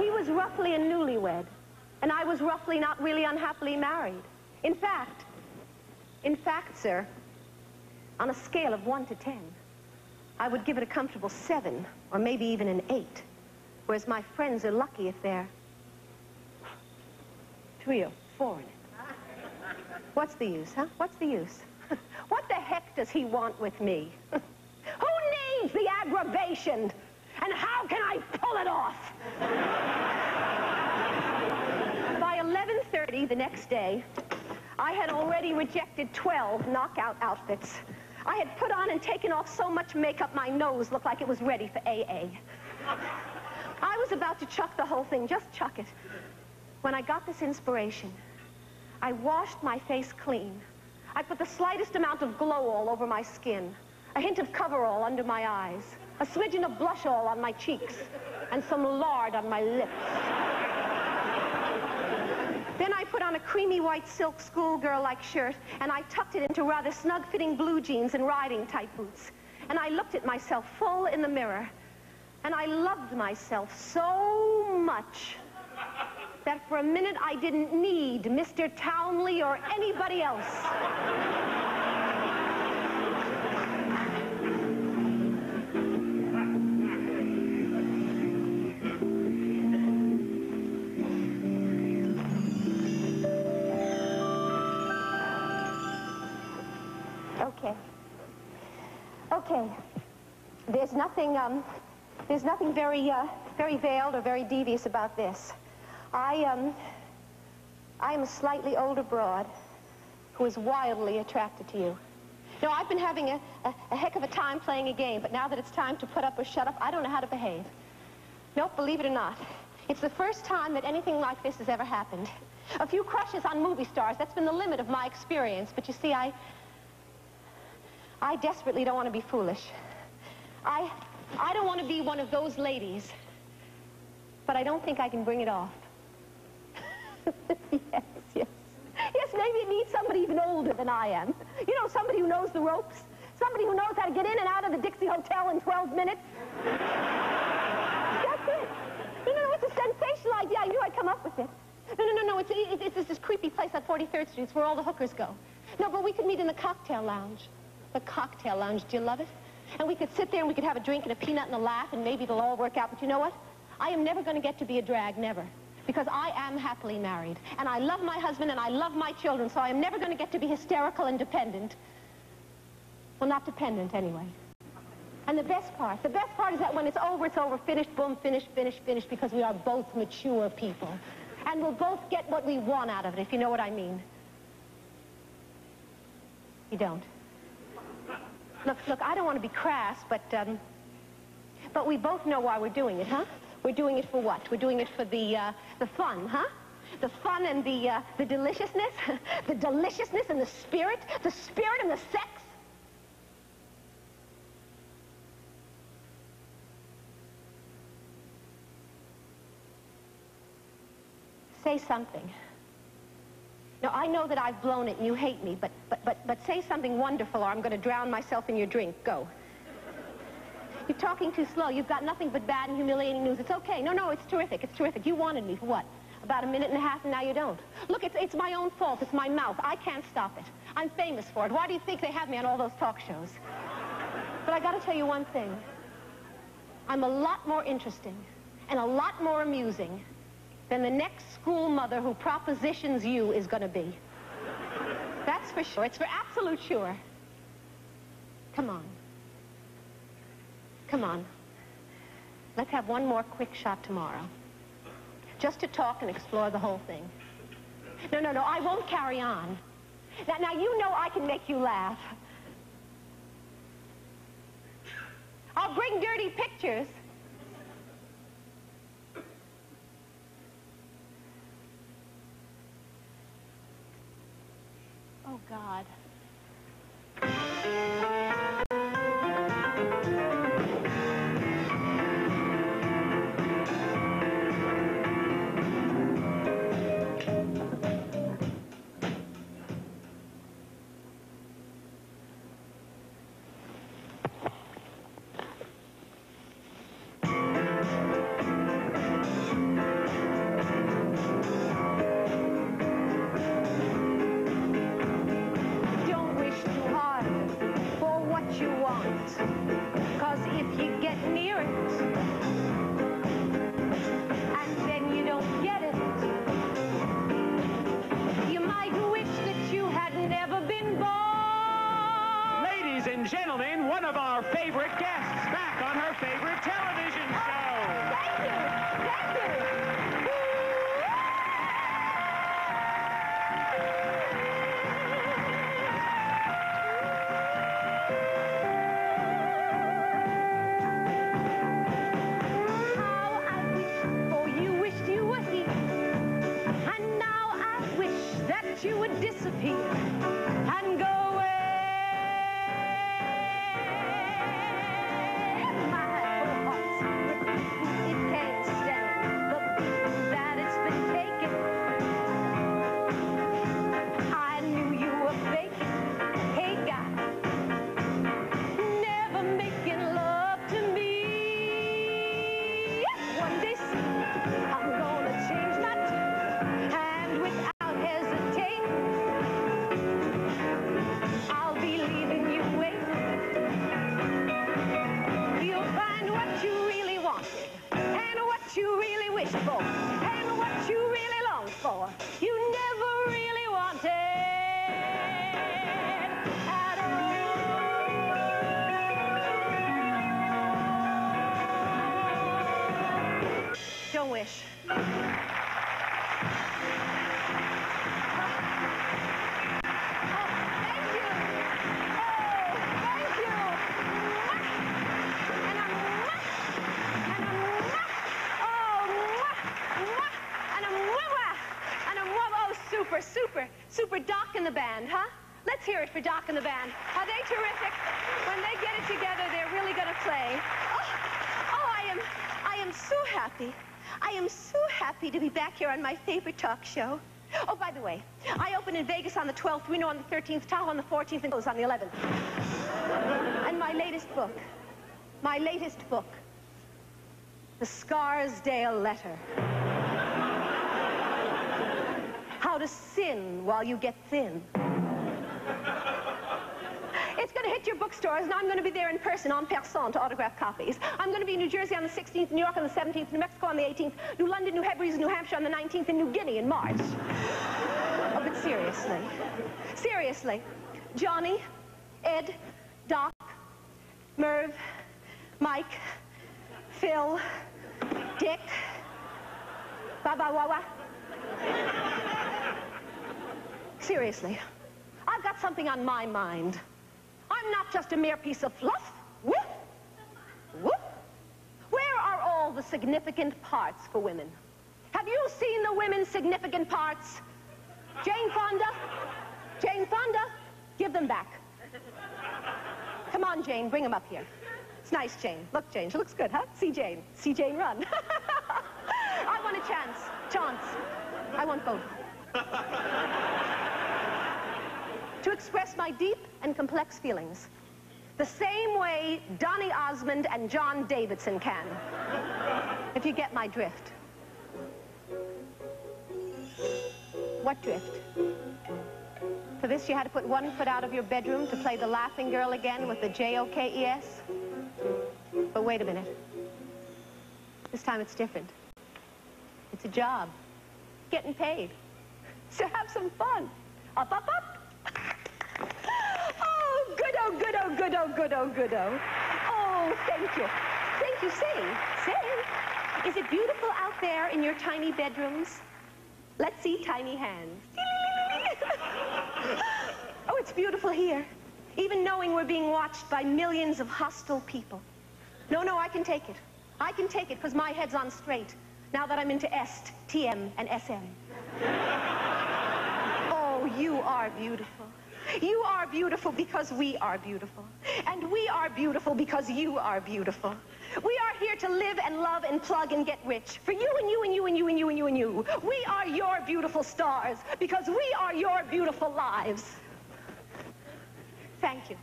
he was roughly a newlywed, and I was roughly not really unhappily married. In fact, in fact, sir, on a scale of 1 to 10, I would give it a comfortable 7, or maybe even an 8. Whereas my friends are lucky if they're three or four in it. What's the use, huh? What's the use? what the heck does he want with me? Who needs the aggravation? And how can I pull it off? By 11.30 the next day, I had already rejected 12 knockout outfits. I had put on and taken off so much makeup my nose looked like it was ready for AA. I was about to chuck the whole thing, just chuck it. When I got this inspiration, I washed my face clean. I put the slightest amount of glow all over my skin, a hint of coverall under my eyes, a smidgen of blush all on my cheeks, and some lard on my lips. Then I put on a creamy white silk schoolgirl-like shirt, and I tucked it into rather snug-fitting blue jeans and riding-type boots. And I looked at myself full in the mirror, and I loved myself so much that for a minute I didn't need Mr. Townley or anybody else. There's nothing, um, there's nothing very, uh, very veiled or very devious about this. I, um, I am a slightly older broad who is wildly attracted to you. No, I've been having a, a, a heck of a time playing a game, but now that it's time to put up or shut up, I don't know how to behave. Nope, believe it or not. It's the first time that anything like this has ever happened. A few crushes on movie stars, that's been the limit of my experience. But you see, I... I desperately don't want to be foolish. I... I don't want to be one of those ladies. But I don't think I can bring it off. yes, yes. Yes, maybe it needs somebody even older than I am. You know, somebody who knows the ropes. Somebody who knows how to get in and out of the Dixie Hotel in 12 minutes. That's it. No, no, no, it's a sensational idea. I knew I'd come up with it. No, no, no, no, it's, it's, it's this creepy place on 43rd Street. It's where all the hookers go. No, but we could meet in the cocktail lounge. The cocktail lounge. Do you love it? And we could sit there and we could have a drink and a peanut and a laugh, and maybe it'll all work out. But you know what? I am never going to get to be a drag, never. Because I am happily married. And I love my husband and I love my children, so I am never going to get to be hysterical and dependent. Well, not dependent, anyway. And the best part, the best part is that when it's over, it's over, finished, boom, finished, finished, finished, because we are both mature people. And we'll both get what we want out of it, if you know what I mean. You don't. Look, look, I don't want to be crass, but, um, but we both know why we're doing it, huh? We're doing it for what? We're doing it for the, uh, the fun, huh? The fun and the, uh, the deliciousness? the deliciousness and the spirit? The spirit and the sex? Say something. Now, I know that I've blown it and you hate me, but, but, but, but say something wonderful or I'm going to drown myself in your drink. Go. You're talking too slow. You've got nothing but bad and humiliating news. It's okay. No, no, it's terrific. It's terrific. You wanted me for what? About a minute and a half, and now you don't. Look, it's, it's my own fault. It's my mouth. I can't stop it. I'm famous for it. Why do you think they have me on all those talk shows? But I got to tell you one thing. I'm a lot more interesting and a lot more amusing than the next school mother who propositions you is going to be. That's for sure. It's for absolute sure. Come on. Come on. Let's have one more quick shot tomorrow. Just to talk and explore the whole thing. No, no, no, I won't carry on. Now, now you know I can make you laugh. I'll bring dirty pictures. Oh, God. Really and the band, huh? Let's hear it for Doc and the band. Are they terrific? When they get it together, they're really going to play. Oh, oh, I am, I am so happy. I am so happy to be back here on my favorite talk show. Oh, by the way, I open in Vegas on the 12th, Reno on the 13th, Tahoe on the 14th, and goes on the 11th. and my latest book, my latest book, The Scarsdale Letter. How to sin while you get thin. It's going to hit your bookstores, and I'm going to be there in person, en person, to autograph copies. I'm going to be in New Jersey on the 16th, New York on the 17th, New Mexico on the 18th, New London, New Hebrides, New Hampshire on the 19th, and New Guinea in March. Oh, but seriously, seriously, Johnny, Ed, Doc, Merv, Mike, Phil, Dick, Baba Wawa. Seriously, I've got something on my mind. I'm not just a mere piece of fluff. Whoop! Whoop! Where are all the the significant parts for women. Have you seen the women's significant parts? Jane Fonda? Jane Fonda? Give them back. Come on, Jane, bring them up here. It's nice, Jane. Look, Jane, she looks good, huh? See Jane. See Jane run. I want a chance. Chance. I want both. To express my deep and complex feelings. The same way Donny Osmond and John Davidson can. If you get my drift. What drift? For this, you had to put one foot out of your bedroom to play the laughing girl again with the J-O-K-E-S? But wait a minute. This time it's different. It's a job. Getting paid. So have some fun. Up, up, up. Oh, good, oh, good, oh, good, oh, good, oh, good, oh. Oh, thank you. Thank you. Sing. Sing. Is it beautiful out there in your tiny bedrooms? Let's see tiny hands. oh, it's beautiful here. Even knowing we're being watched by millions of hostile people. No, no, I can take it. I can take it because my head's on straight now that I'm into EST, TM, and SM. Oh, you are beautiful. You are beautiful because we are beautiful. And we are beautiful because you are beautiful. We are here to live and love and plug and get rich. For you and you and you and you and you and you and you. We are your beautiful stars because we are your beautiful lives. Thank you.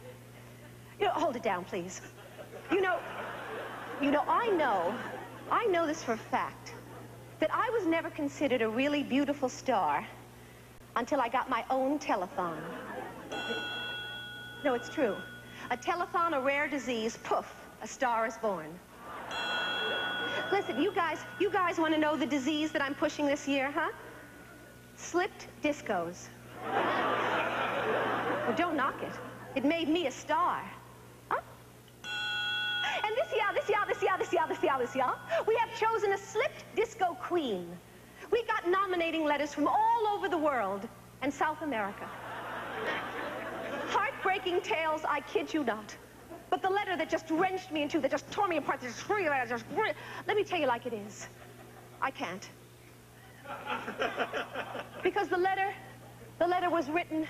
You know, hold it down, please. You know, you know, I know, I know this for a fact, that I was never considered a really beautiful star until I got my own telethon. No, it's true. A telethon, a rare disease, poof, a star is born. Listen, you guys, you guys want to know the disease that I'm pushing this year, huh? Slipped discos. well, don't knock it. It made me a star. dollars. We have chosen a slipped disco queen. We got nominating letters from all over the world and South America. Heartbreaking tales, I kid you not. But the letter that just wrenched me in two, that just tore me apart, that just threw just... Let me tell you like it is. I can't. because the letter, the letter was written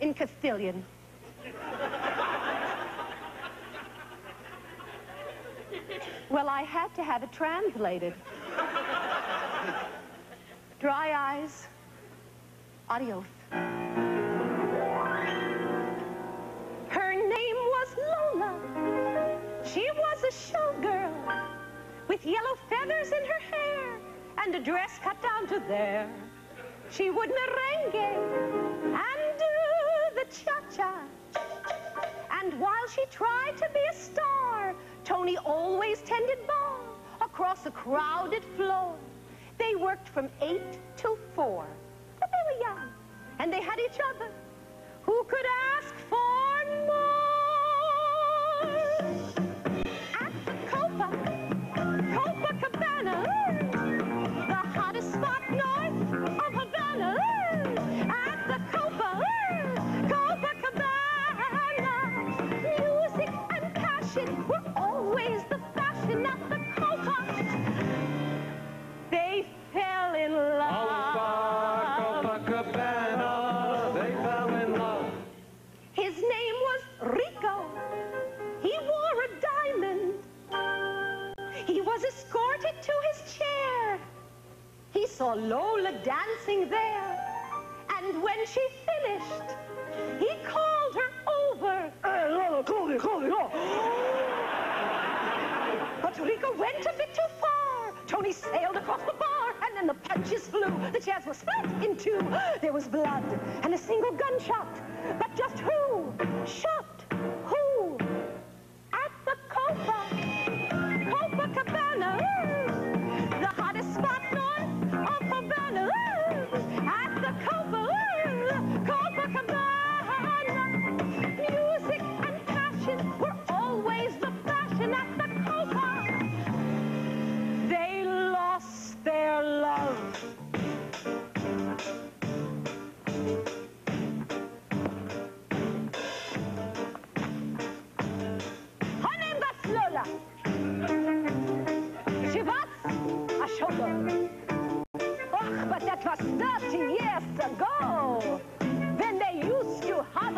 in Castilian. Well, I had to have it translated. Dry eyes, adios. Her name was Lola. She was a showgirl with yellow feathers in her hair and a dress cut down to there. She would merengue and do the cha-cha. And while she tried to be a star, Tony always tended bar across a crowded floor. They worked from 8 till 4, but they were young, and they had each other. Who could ask for saw Lola dancing there. And when she finished, he called her over. Hey, Lola, me, call me, oh. But Rico went a bit too far. Tony sailed across the bar, and then the punches flew. The chairs were split in two. There was blood and a single gunshot. But just who shot who? At the Copa, Copacabana, the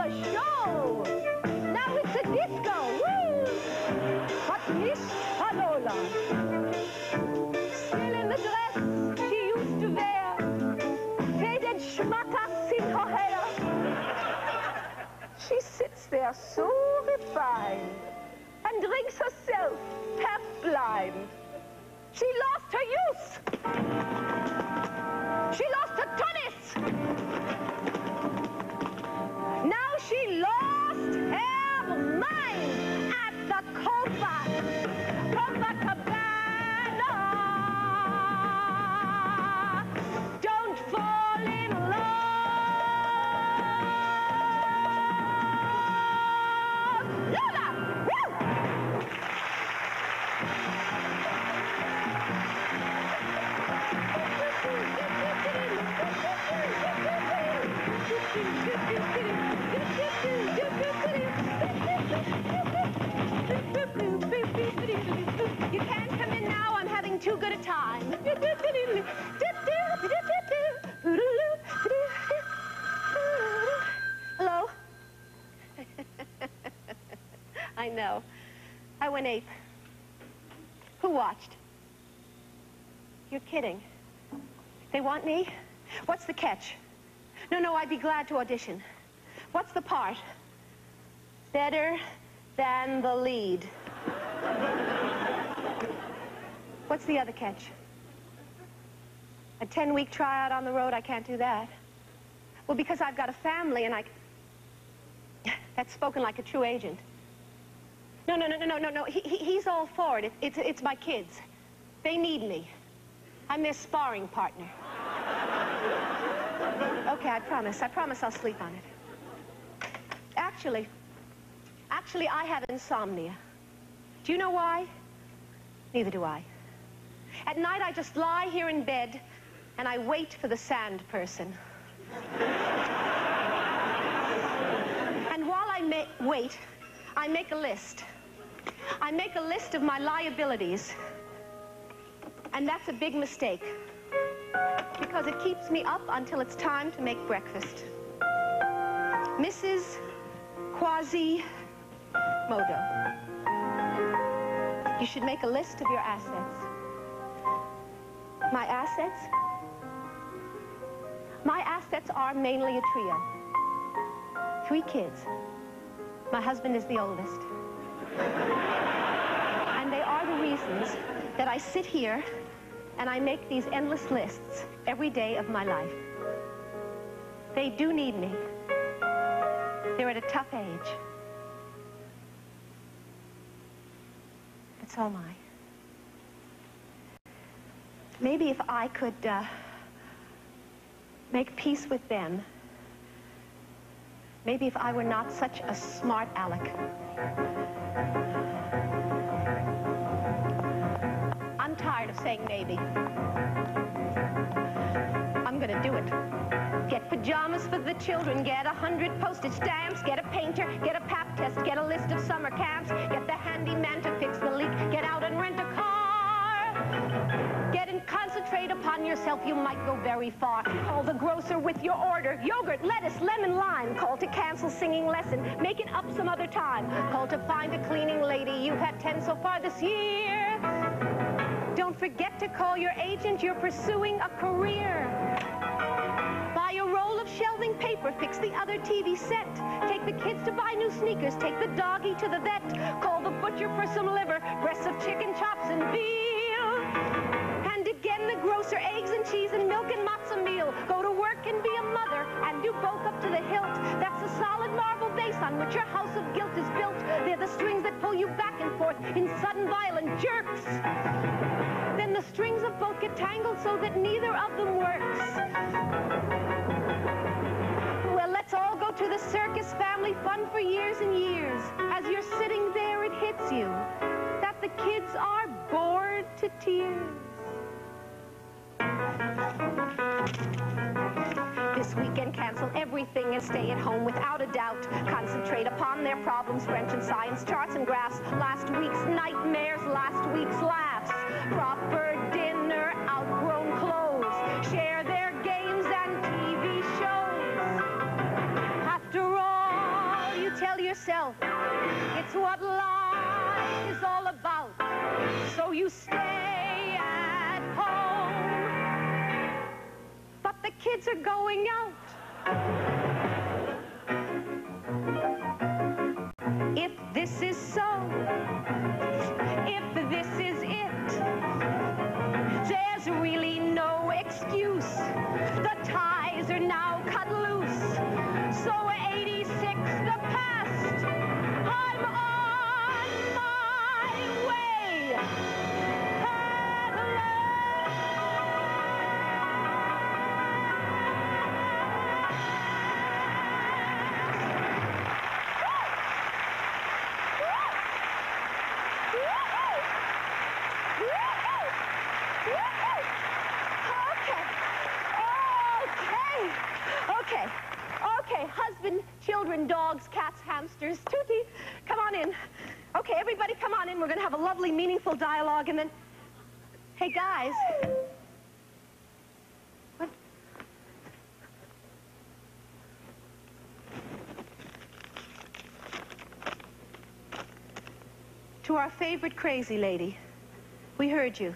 a show. Now it's a disco, woo! But Miss Fanola, still in the dress she used to wear, faded schmatas in her hair. She sits there so refined and drinks herself half blind. She lost her youth. She lost I know. I went ape. Who watched? You're kidding. They want me? What's the catch? No, no, I'd be glad to audition. What's the part? Better than the lead. What's the other catch? A 10-week tryout on the road, I can't do that. Well, because I've got a family and I... That's spoken like a true agent. No, no, no, no, no, no, no. He, he, he's all for it. it. It's, it's my kids. They need me. I'm their sparring partner. Okay, I promise. I promise I'll sleep on it. Actually, actually, I have insomnia. Do you know why? Neither do I. At night, I just lie here in bed and I wait for the sand person. and while I wait, I make a list. I make a list of my liabilities. And that's a big mistake. Because it keeps me up until it's time to make breakfast. Mrs. Quasi Modo. You should make a list of your assets. My assets? My assets are mainly a trio. Three kids. My husband is the oldest. And they are the reasons that I sit here and I make these endless lists every day of my life. They do need me. They're at a tough age. But so am I. Maybe if I could uh, make peace with them, maybe if I were not such a smart aleck. I'm tired of saying maybe. I'm gonna do it. Get pajamas for the children, get a hundred postage stamps, get a painter, get a pap test, get a list of summer camps, get the handyman to concentrate upon yourself, you might go very far. Call the grocer with your order. Yogurt, lettuce, lemon, lime. Call to cancel singing lesson. Make it up some other time. Call to find a cleaning lady. You've had ten so far this year. Don't forget to call your agent. You're pursuing a career. Buy a roll of shelving paper. Fix the other TV set. Take the kids to buy new sneakers. Take the doggy to the vet. Call the butcher for some liver, breasts of chicken, chops, and veal. And again, the grocer, eggs and cheese and milk and matzo meal. Go to work and be a mother and do both up to the hilt. That's a solid marble base on which your house of guilt is built. They're the strings that pull you back and forth in sudden violent jerks. Then the strings of both get tangled so that neither of them works. Well, let's all go to the circus family fun for years and years. As you're sitting there, it hits you that the kids are bored to tears. This weekend, cancel everything and stay at home without a doubt. Concentrate upon their problems, French and science, charts and graphs. Last week's nightmares, last week's laughs. Proper dinner, outgrown clothes. Share their games and TV shows. After all, you tell yourself it's what life is all about. So you stay. Kids are going out. Lovely, meaningful dialogue, and then... Hey, guys. What? To our favorite crazy lady. We heard you.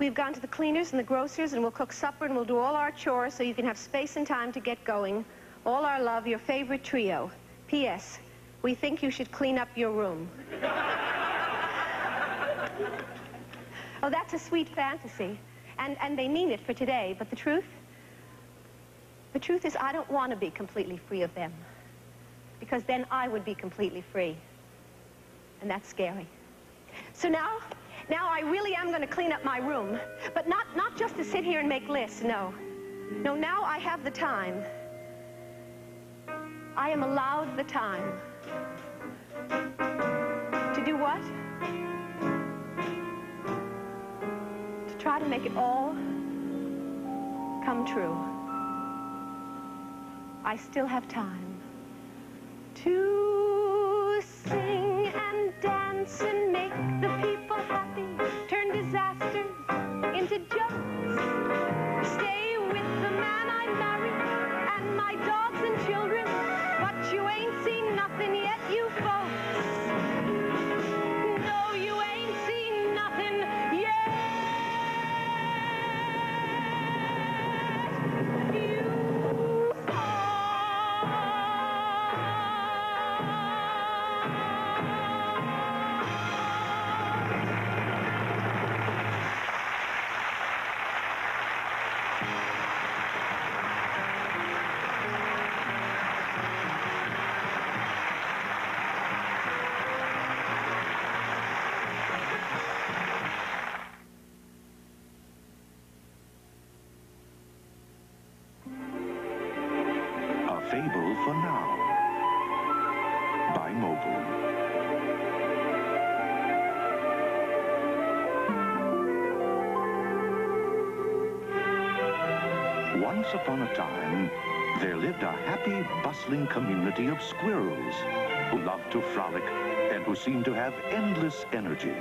We've gone to the cleaners and the grocers, and we'll cook supper, and we'll do all our chores so you can have space and time to get going. All our love, your favorite trio. P.S. We think you should clean up your room. Oh, that's a sweet fantasy. And, and they mean it for today, but the truth? The truth is I don't want to be completely free of them. Because then I would be completely free. And that's scary. So now, now I really am going to clean up my room. But not, not just to sit here and make lists, no. No, now I have the time. I am allowed the time. To do what? Try to make it all come true. I still have time to sing and dance and make the people happy. Turn disasters into jokes. Stay with the man I married and my dogs and children. But you ain't seen nothing yet, you folks. Upon a time, there lived a happy, bustling community of squirrels who loved to frolic and who seemed to have endless energy.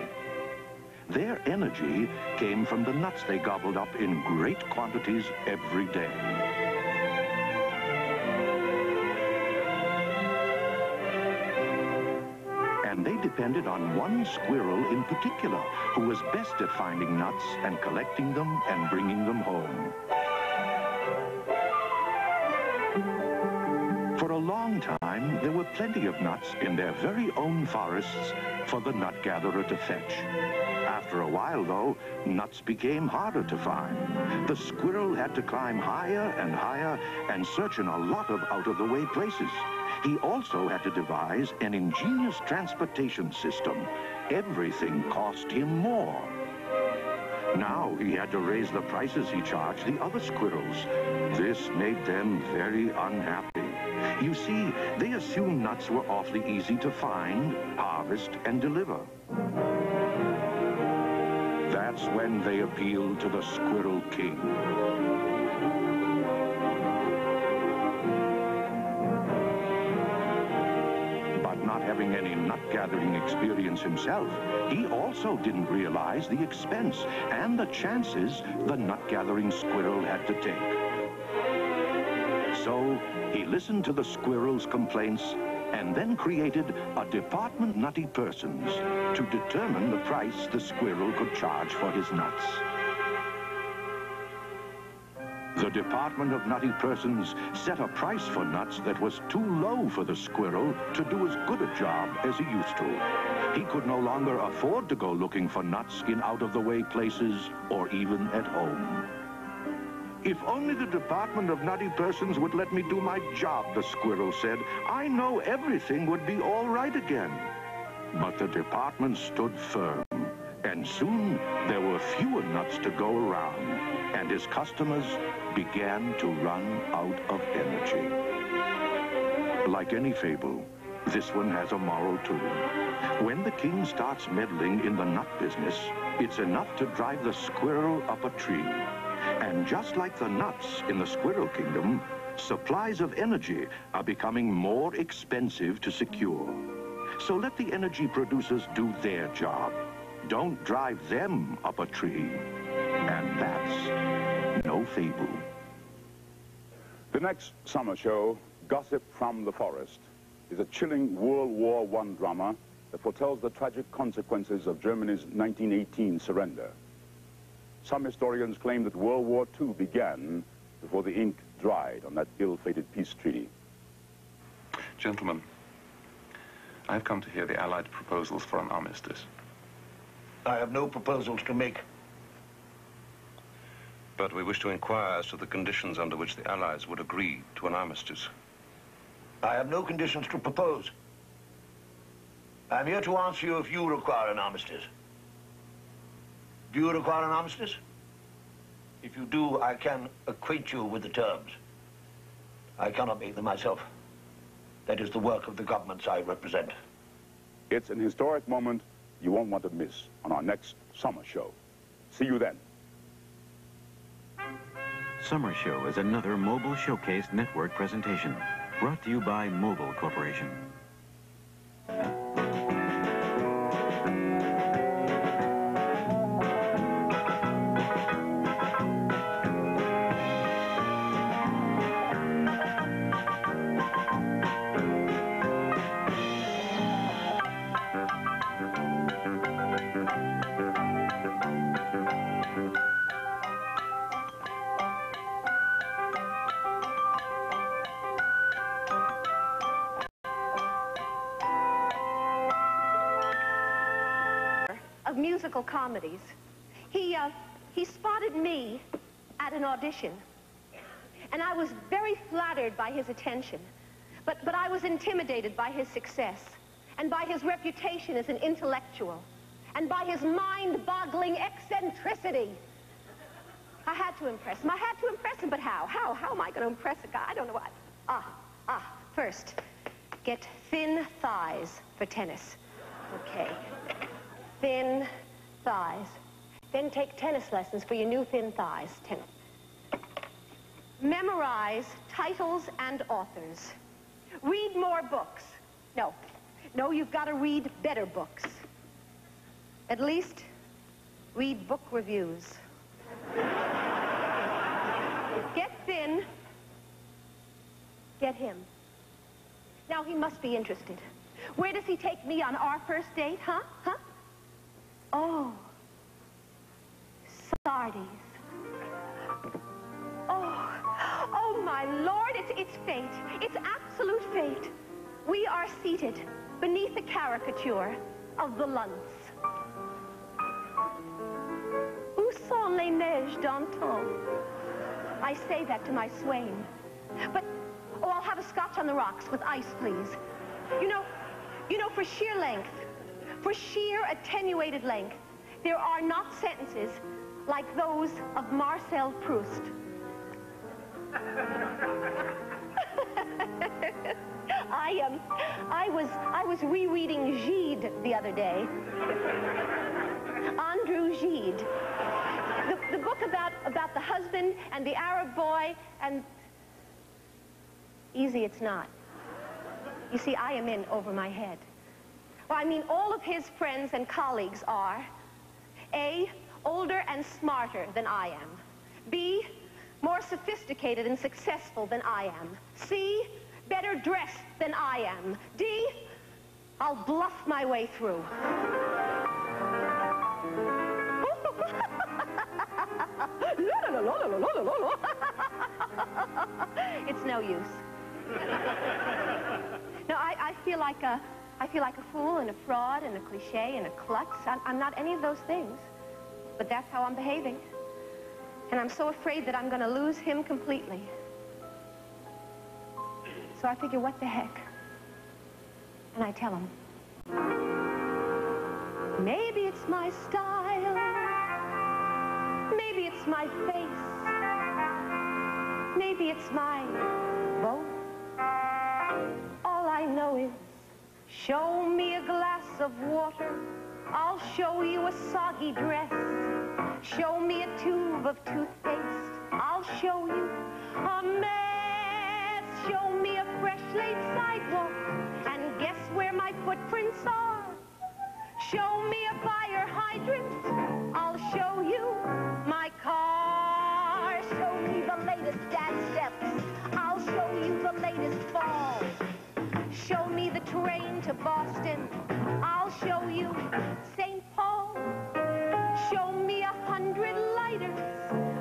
Their energy came from the nuts they gobbled up in great quantities every day. And they depended on one squirrel in particular, who was best at finding nuts and collecting them and bringing them home. Time, there were plenty of nuts in their very own forests for the nut gatherer to fetch. After a while, though, nuts became harder to find. The squirrel had to climb higher and higher and search in a lot of out-of-the-way places. He also had to devise an ingenious transportation system. Everything cost him more. Now he had to raise the prices he charged the other squirrels. This made them very unhappy. You see, they assumed nuts were awfully easy to find, harvest, and deliver. That's when they appealed to the Squirrel King. But not having any nut-gathering experience himself, he also didn't realize the expense and the chances the nut-gathering squirrel had to take. So he listened to the squirrel's complaints and then created a department nutty persons to determine the price the squirrel could charge for his nuts. The Department of Nutty Persons set a price for nuts that was too low for the squirrel to do as good a job as he used to. He could no longer afford to go looking for nuts in out-of-the-way places or even at home. If only the Department of Nutty Persons would let me do my job, the squirrel said, I know everything would be all right again. But the department stood firm, and soon there were fewer nuts to go around, and his customers began to run out of energy. Like any fable, this one has a moral too. When the king starts meddling in the nut business, it's enough to drive the squirrel up a tree. And just like the nuts in the squirrel kingdom, supplies of energy are becoming more expensive to secure. So let the energy producers do their job. Don't drive them up a tree. And that's no fable. The next summer show, Gossip from the Forest, is a chilling World War I drama that foretells the tragic consequences of Germany's 1918 surrender. Some historians claim that World War II began before the ink dried on that ill-fated peace treaty. Gentlemen, I have come to hear the Allied proposals for an armistice. I have no proposals to make. But we wish to inquire as to the conditions under which the Allies would agree to an armistice. I have no conditions to propose. I'm here to answer you if you require an armistice. Do you require an armistice? If you do, I can acquaint you with the terms. I cannot make them myself. That is the work of the governments I represent. It's an historic moment you won't want to miss on our next summer show. See you then. Summer Show is another Mobil Showcase Network presentation brought to you by Mobil Corporation. Comedies. He, uh, he spotted me at an audition. And I was very flattered by his attention. But, but I was intimidated by his success and by his reputation as an intellectual and by his mind-boggling eccentricity. I had to impress him. I had to impress him, but how? How? How am I going to impress a guy? I don't know what. Ah, ah, first, get thin thighs for tennis. Okay. Thin thighs. Then take tennis lessons for your new thin thighs. Ten Memorize titles and authors. Read more books. No. No, you've got to read better books. At least read book reviews. Get thin. Get him. Now he must be interested. Where does he take me on our first date, huh? Huh? Oh. Sardi's. Oh. Oh, my Lord, it's, it's fate. It's absolute fate. We are seated beneath the caricature of the Lunts. Où sont les neiges d'antan? I say that to my swain. But, oh, I'll have a scotch on the rocks with ice, please. You know, you know, for sheer length, for sheer attenuated length, there are not sentences like those of Marcel Proust. I um, I was I was rereading Gide the other day. André Gide, the, the book about about the husband and the Arab boy and easy it's not. You see, I am in over my head. Well, I mean, all of his friends and colleagues are A, older and smarter than I am. B, more sophisticated and successful than I am. C, better dressed than I am. D, I'll bluff my way through. it's no use. No, I, I feel like a I feel like a fool and a fraud and a cliche and a klutz. I'm, I'm not any of those things. But that's how I'm behaving. And I'm so afraid that I'm going to lose him completely. So I figure, what the heck? And I tell him, maybe it's my style. Maybe it's my face. Maybe it's my both. All I know is, show me a glass of water. I'll show you a soggy dress. Show me a tube of toothpaste. I'll show you a mess. Show me a fresh laid sidewalk. And guess where my footprints are? Show me a fire hydrant. I'll show you my car. Train to Boston. I'll show you St. Paul. Show me a hundred lighters.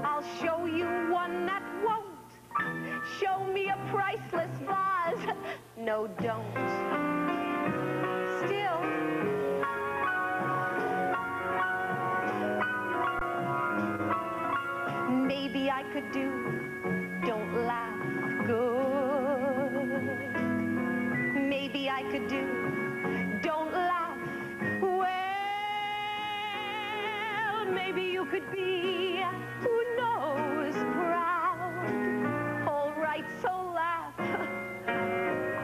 I'll show you one that won't. Show me a priceless vase. No, don't. Still, maybe I could do could be, who knows, proud. All right, so laugh,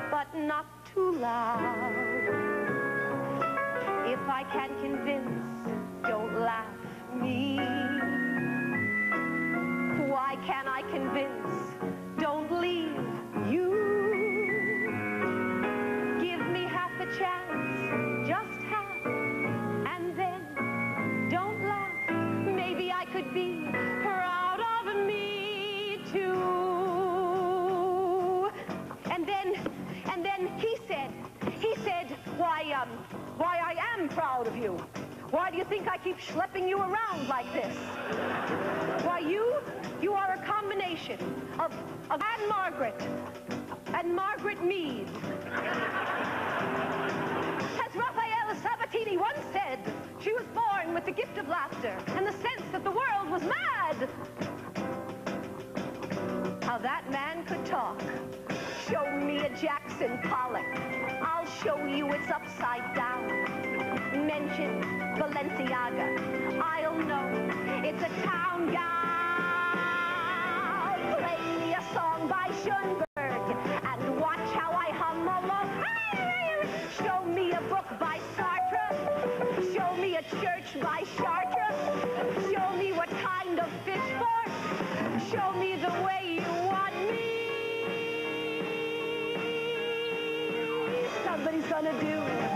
but not too loud. If I can convince, don't laugh me. Schlepping you around like this? Why, you, you are a combination of, of Ann-Margret and Margaret Mead. As Rafael Sabatini once said, she was born with the gift of laughter and the sense that the world was mad. How that man could talk. Show me a Jackson Pollock. I'll show you it's upside down. Mention Balenciaga. I'll know it's a town gown. Play me a song by Schoenberg and watch how I hum along. Show me a book by Sartre. Show me a church by Chartres. Show me what kind of fish fork. Show me the way you want me. Somebody's gonna do. Don't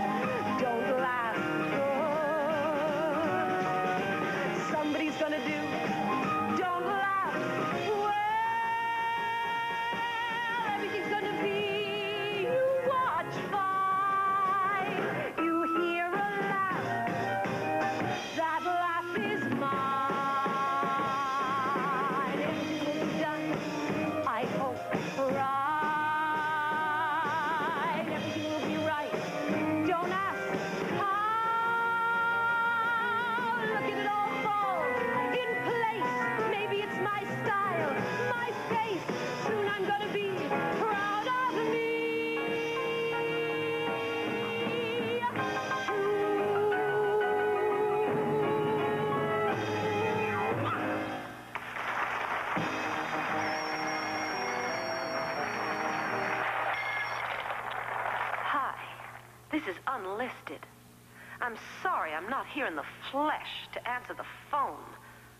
I'm not here in the flesh to answer the phone,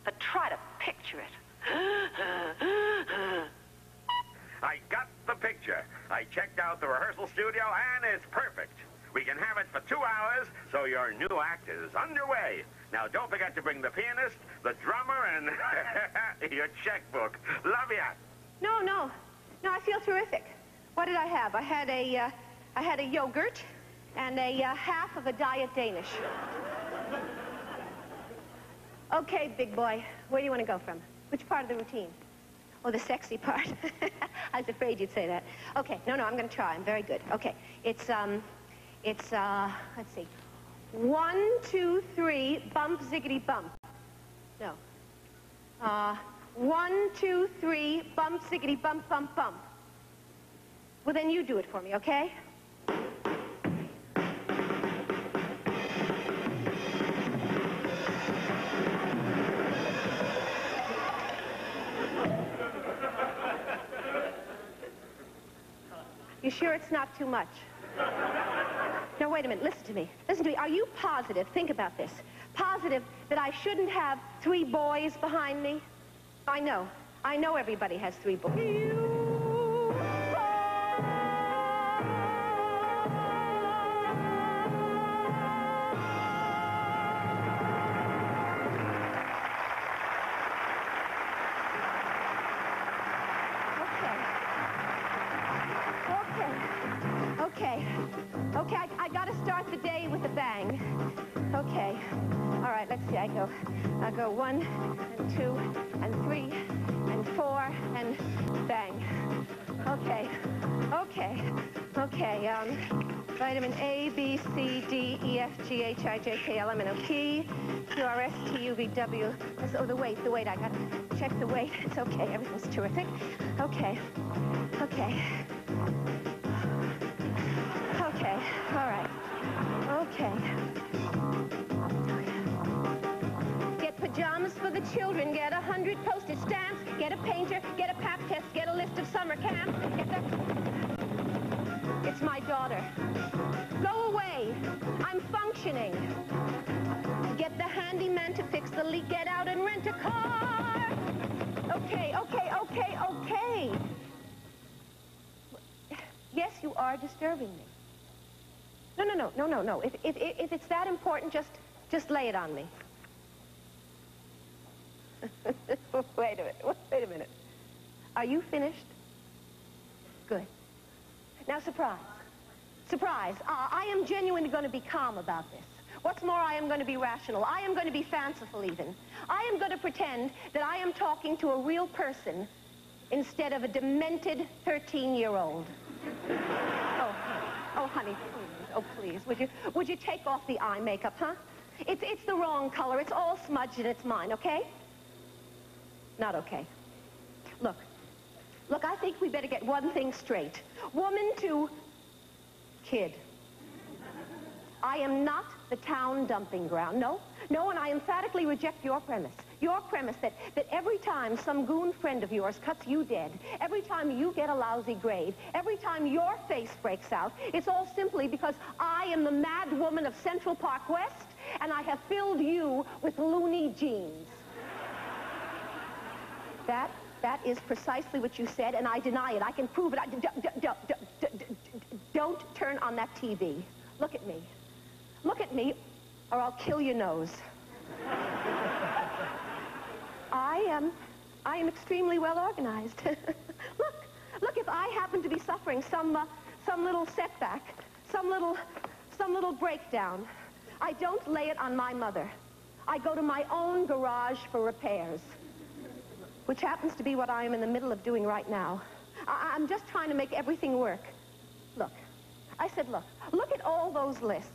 but try to picture it. I got the picture. I checked out the rehearsal studio, and it's perfect. We can have it for two hours, so your new act is underway. Now, don't forget to bring the pianist, the drummer, and your checkbook. Love ya. No, no, no. I feel terrific. What did I have? I had a, uh, I had a yogurt and a uh, half of a diet Danish. Okay, big boy. Where do you want to go from? Which part of the routine? Oh, the sexy part. I was afraid you'd say that. Okay, no, no, I'm going to try. I'm very good. Okay, it's, um, it's, uh, let's see. One, two, three, bump, ziggity, bump. No. Uh, one, two, three, bump, ziggity, bump, bump, bump. Well, then you do it for me, okay? You sure it's not too much? Now, wait a minute. Listen to me. Listen to me. Are you positive, think about this, positive that I shouldn't have three boys behind me? I know. I know everybody has three boys. Okay. Okay, I, I got to start the day with a bang. Okay. All right, let's see. I go, I go one and two and three and four and bang. Okay. Okay. Okay. Um, vitamin A, B, C, D, E, F, G, H, I, J, K, L, M, N, O, P, Q, R, S, T, U, V, W. Oh, the weight, the weight. I got to check the weight. It's okay. Everything's terrific. Okay. Okay, children, get a hundred postage stamps, get a painter, get a pap test, get a list of summer camps, get the... It's my daughter. Go away. I'm functioning. Get the handyman to fix the leak, get out and rent a car. Okay, okay, okay, okay. Yes, you are disturbing me. No, no, no, no, no, no. If, if, if it's that important, just, just lay it on me. wait a minute, wait a minute. Are you finished? Good. Now, surprise. Surprise. Uh, I am genuinely going to be calm about this. What's more, I am going to be rational. I am going to be fanciful, even. I am going to pretend that I am talking to a real person instead of a demented 13-year-old. oh, oh, honey, please. Oh, please. Would you, would you take off the eye makeup, huh? It's, it's the wrong color. It's all smudged and it's mine, okay? Not okay. Look. Look, I think we better get one thing straight. Woman to kid. I am not the town dumping ground. No, no, and I emphatically reject your premise. Your premise that, that every time some goon friend of yours cuts you dead, every time you get a lousy grade, every time your face breaks out, it's all simply because I am the mad woman of Central Park West, and I have filled you with loony genes. That, that is precisely what you said, and I deny it. I can prove it. Don't turn on that TV. Look at me. Look at me, or I'll kill your nose. I am, I am extremely well organized. look, look, if I happen to be suffering some, uh, some little setback, some little, some little breakdown, I don't lay it on my mother. I go to my own garage for repairs, which happens to be what I am in the middle of doing right now. I I'm just trying to make everything work. Look, I said, look, look at all those lists.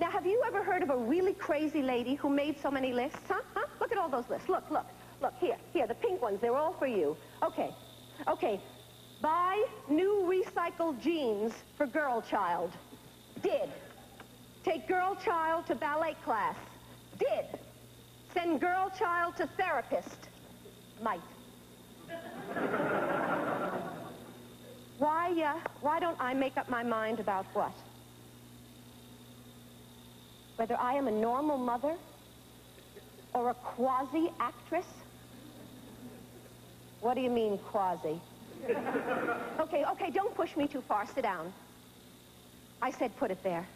Now, have you ever heard of a really crazy lady who made so many lists, huh? huh? Look at all those lists. Look, look, look, here, here, the pink ones, they're all for you. Okay, okay. Buy new recycled jeans for girl child. Did. Take girl child to ballet class. Did. Send girl child to therapist. Why, uh, why don't I make up my mind about what? Whether I am a normal mother or a quasi-actress? What do you mean, quasi? okay, okay, don't push me too far. Sit down. I said put it there.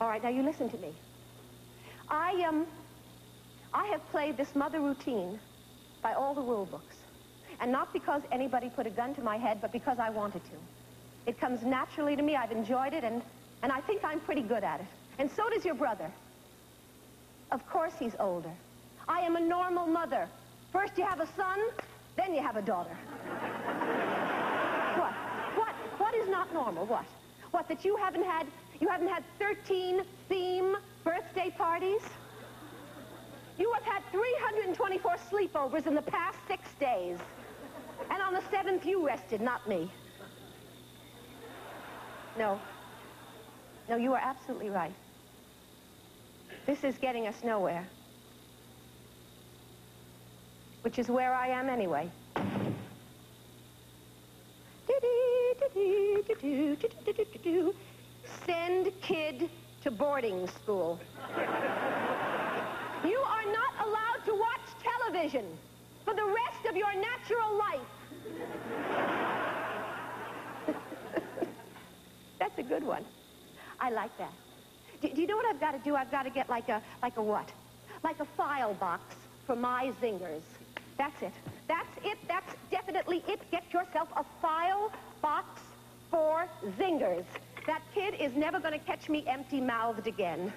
All right, now you listen to me. I, um, I have played this mother routine by all the rule books. And not because anybody put a gun to my head, but because I wanted to. It comes naturally to me. I've enjoyed it, and, and I think I'm pretty good at it. And so does your brother. Of course he's older. I am a normal mother. First you have a son, Then you have a daughter. what? What? What is not normal? What? What, that you haven't had, you haven't had 13 theme birthday parties? You have had 324 sleepovers in the past six days. And on the seventh, you rested, not me. No. No, you are absolutely right. This is getting us nowhere. Which is where I am anyway. Send kid to boarding school. You are not allowed to watch television for the rest of your natural life. That's a good one. I like that. Do, do, you know what I've got to do? I've got to get like a, like a what? Like a file box for my zingers. That's it. That's it. That's definitely it. Get yourself a file box for zingers. That kid is never going to catch me empty-mouthed again.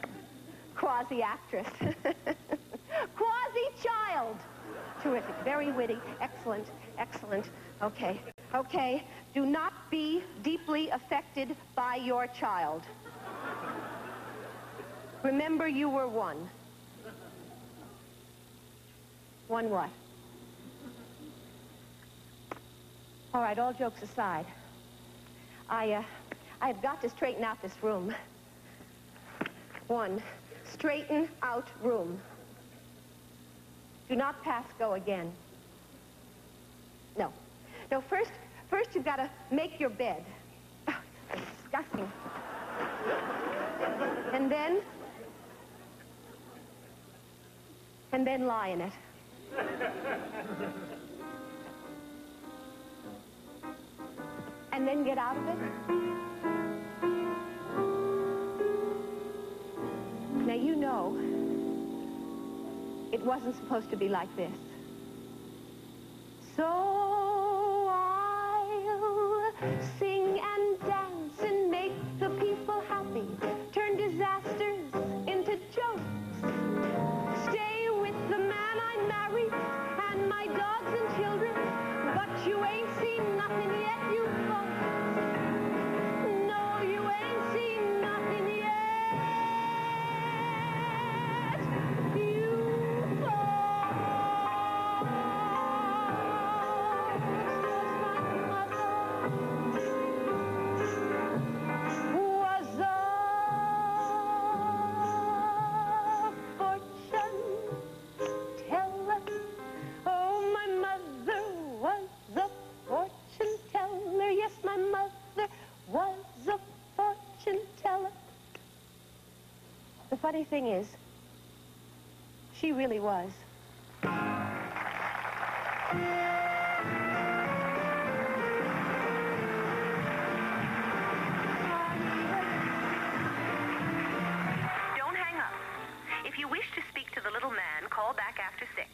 Quasi-actress. Quasi-child. Terrific. Very witty. Excellent. Excellent. Okay. Okay. Do not be deeply affected by your child. Remember you were one. One what? All right, all jokes aside. I, uh, I have got to straighten out this room. One, straighten out room. Do not pass go again. No. No, first, first you've got to make your bed. Oh, disgusting. And then, and then lie in it. And then get out of it. Now you know it wasn't supposed to be like this. So I'll sing and dance funny thing is, she really was. Don't hang up. If you wish to speak to the little man, call back after six.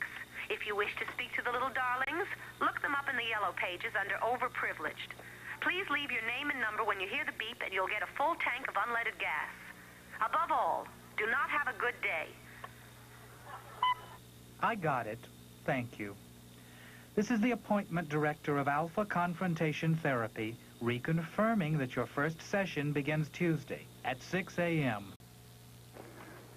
If you wish to speak to the little darlings, look them up in the yellow pages under overprivileged. Please leave your name and number when you hear the beep, and you'll get a full tank of unleaded gas. Above all, do not have a good day. I got it. Thank you. This is the appointment director of Alpha Confrontation Therapy, reconfirming that your first session begins Tuesday at 6 a.m.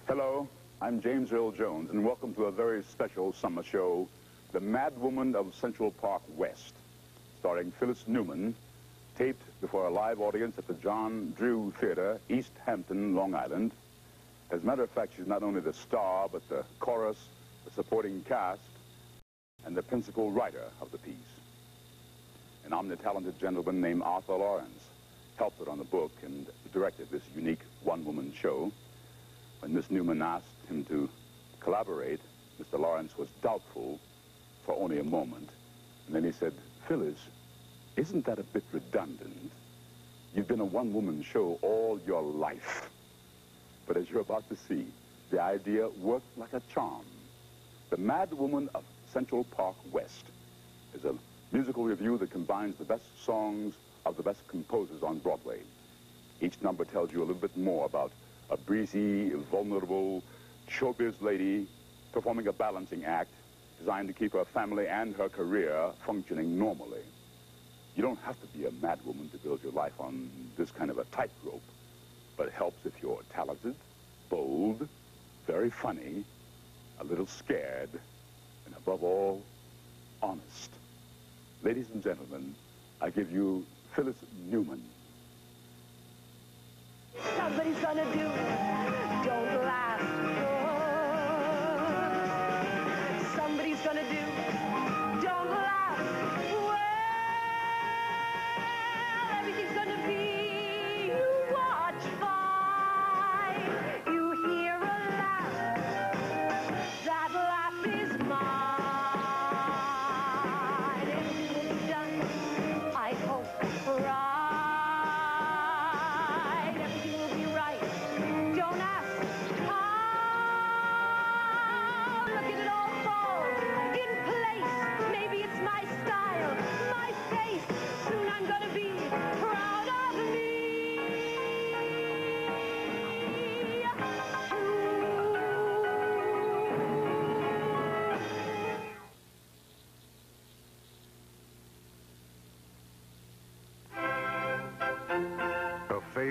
Hello, I'm James Earl Jones, and welcome to a very special summer show, The Mad Woman of Central Park West, starring Phyllis Newman, taped before a live audience at the John Drew Theater, East Hampton, Long Island. As a matter of fact, she's not only the star, but the chorus, the supporting cast, and the principal writer of the piece. An omni-talented gentleman named Arthur Lawrence helped her on the book and directed this unique one-woman show. When Miss Newman asked him to collaborate, Mr. Lawrence was doubtful for only a moment. And then he said, Phyllis, isn't that a bit redundant? You've been a one-woman show all your life. But as you're about to see, the idea worked like a charm. The Mad Woman of Central Park West is a musical revue that combines the best songs of the best composers on Broadway. Each number tells you a little bit more about a breezy, vulnerable showbiz lady performing a balancing act designed to keep her family and her career functioning normally. You don't have to be a madwoman to build your life on this kind of a tightrope, but it helps if you're talented, bold, very funny, a little scared, and above all, honest. Ladies and gentlemen, I give you Phyllis Newman. Somebody's gonna do. Don't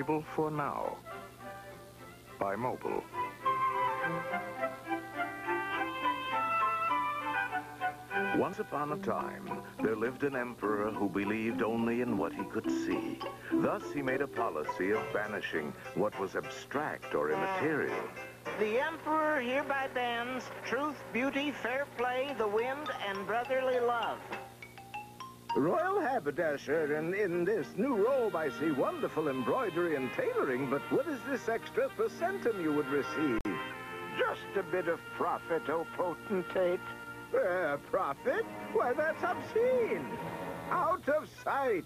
A Fable for Now by Mobil. Once upon a time, there lived an emperor who believed only in what he could see. Thus, he made a policy of banishing what was abstract or immaterial. The Emperor hereby bans truth, beauty, fair play, the wind, and brotherly love. Royal haberdasher, and in this new robe I see wonderful embroidery and tailoring, but what is this extra percentum you would receive? Just a bit of profit, O potentate. Uh, profit? Why, that's obscene. Out of sight.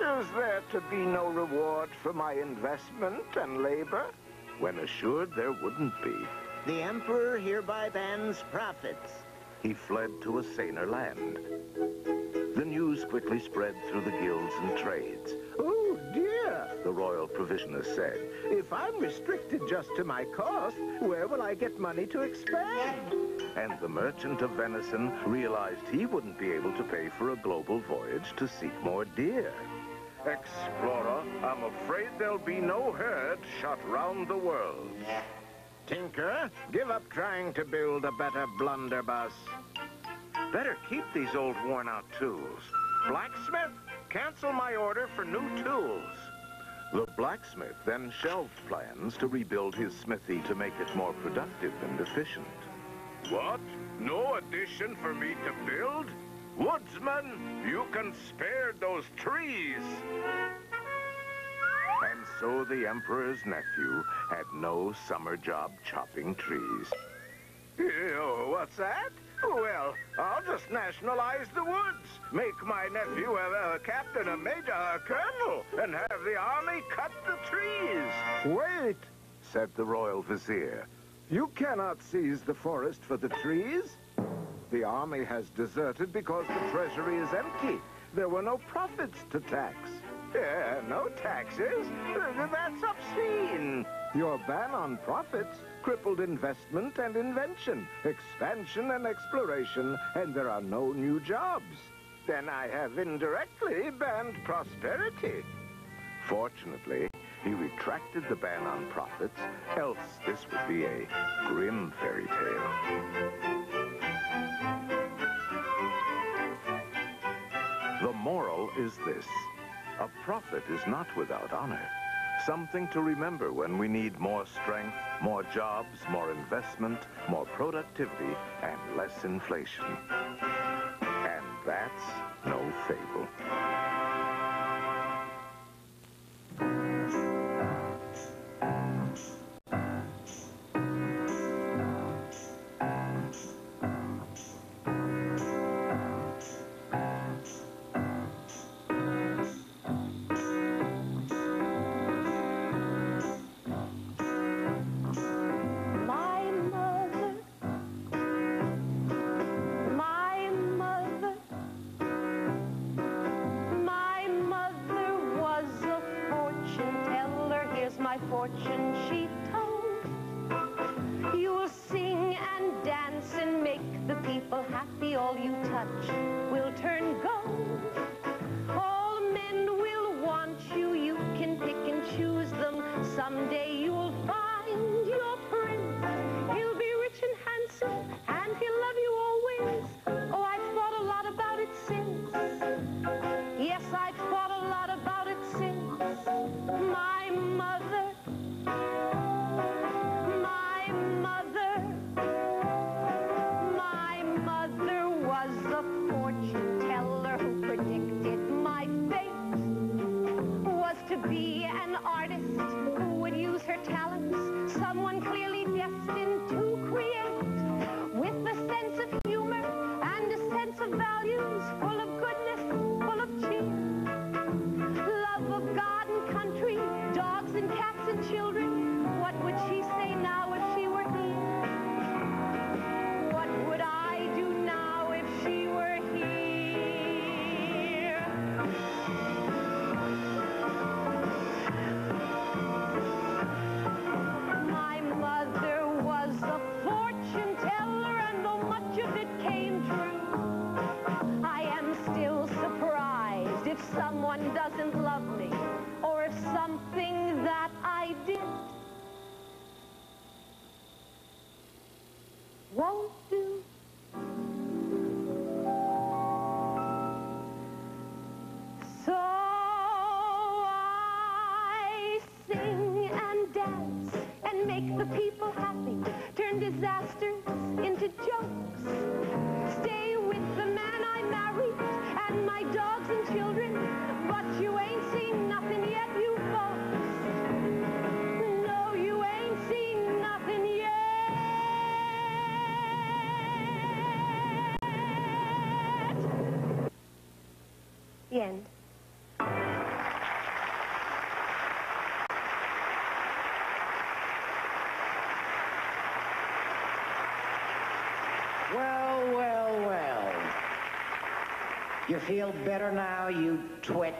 Is there to be no reward for my investment and labor? When assured there wouldn't be, The Emperor hereby bans profits. He fled to a saner land. The news quickly spread through the guilds and trades. Oh, dear. The royal provisioner said, If I'm restricted just to my cost, where will I get money to expand? and the merchant of venison realized he wouldn't be able to pay for a global voyage to seek more deer. Explorer, I'm afraid there'll be no herd shot round the world. Tinker, give up trying to build a better blunderbuss. Better keep these old worn-out tools. Blacksmith, cancel my order for new tools. The blacksmith then shelved plans to rebuild his smithy to make it more productive and efficient. What? No addition for me to build? Woodsman, you can spare those trees. And so the Emperor's nephew had no summer job chopping trees. Oh, what's that? Well, I'll just nationalize the woods. Make my nephew a, a captain, a major, a colonel, and have the army cut the trees. Wait, Said the royal vizier. you cannot seize the forest for the trees. The army has deserted because the treasury is empty. There were no profits to tax. Yeah, no taxes. Uh, That's obscene. Your ban on profits crippled investment and invention, expansion and exploration, and there are no new jobs. Then I have indirectly banned prosperity. Fortunately, he retracted the ban on profits, else this would be a grim fairy tale. The moral is this. A prophet is not without honor. Something to remember when we need more strength, more jobs, more investment, more productivity, and less inflation. And that's no fable. You feel better now, you twit?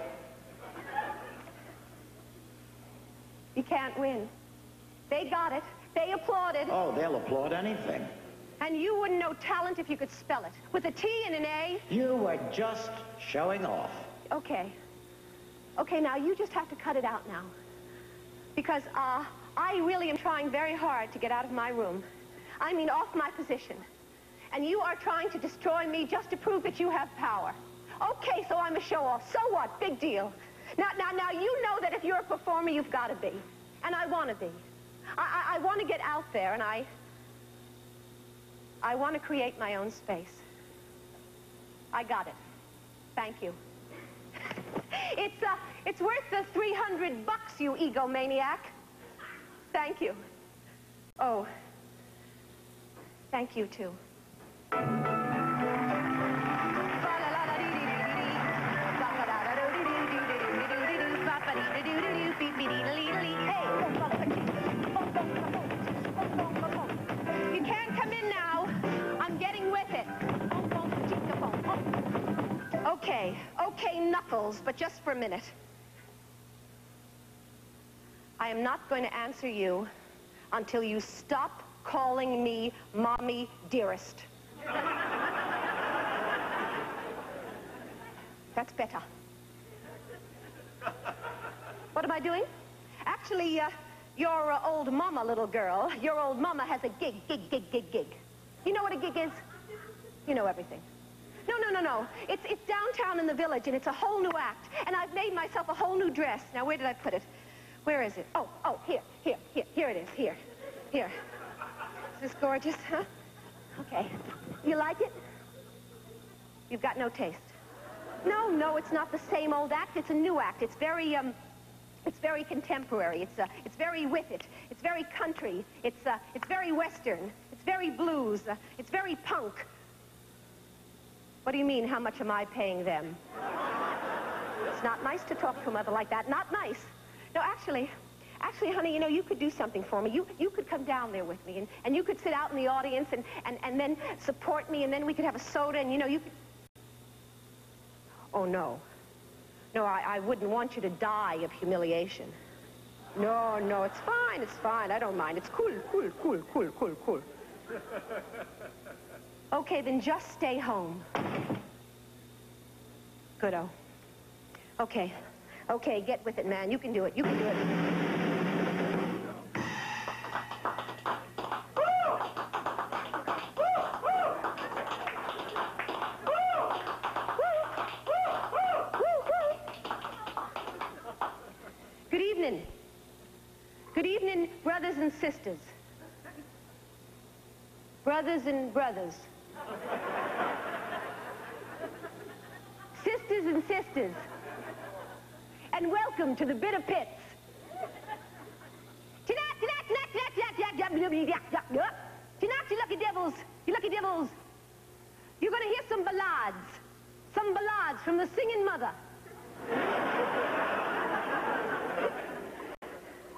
You can't win. They got it. They applauded. Oh, they'll applaud anything. And you wouldn't know talent if you could spell it. With a T and an A. You were just showing off. Okay. Okay, now you just have to cut it out now. Because, uh, I really am trying very hard to get out of my room. I mean, off my position. And you are trying to destroy me just to prove that you have power. Okay, so I'm a show-off. So what? Big deal. Now, now, now, you know that if you're a performer, you've got to be. And I want to be. I, I, I want to get out there, and I... I want to create my own space. I got it. Thank you. It's, uh, it's worth the 300 bucks, you egomaniac. Thank you. Oh. Thank you, too. Okay, Knuckles, but just for a minute. I am not going to answer you until you stop calling me Mommy Dearest. That's better. What am I doing? Actually, uh, your uh, old mama, little girl, your old mama has a gig, gig, gig, gig, gig. You know what a gig is? You know everything. No, no, no, no. It's, it's downtown in the village, and it's a whole new act. And I've made myself a whole new dress. Now, where did I put it? Where is it? Oh, oh, here, here, here, here it is, here, here. Is this gorgeous, huh? Okay. You like it? You've got no taste. No, no, it's not the same old act. It's a new act. It's very, um, it's very contemporary. It's, uh, it's very with it. It's very country. It's, uh, it's very western. It's very blues. Uh, it's very punk. What do you mean, how much am I paying them? It's not nice to talk to a mother like that. Not nice. No, actually, actually, honey, you know, you could do something for me. You, you could come down there with me, and, and you could sit out in the audience and, and, and then support me, and then we could have a soda, and, you know, you could... Oh, no. No, I, I wouldn't want you to die of humiliation. No, no, it's fine, it's fine. I don't mind. It's cool, cool, cool, cool, cool, cool. Okay, then just stay home. Goodo. Okay. Okay, get with it, man. You can do it. You can do it. Good evening. Good evening, brothers and sisters. Brothers and brothers. Sisters and sisters, and welcome to the bitter pits. Tonight, you lucky devils, you lucky devils, you're going to hear some ballads, some ballads from the singing mother.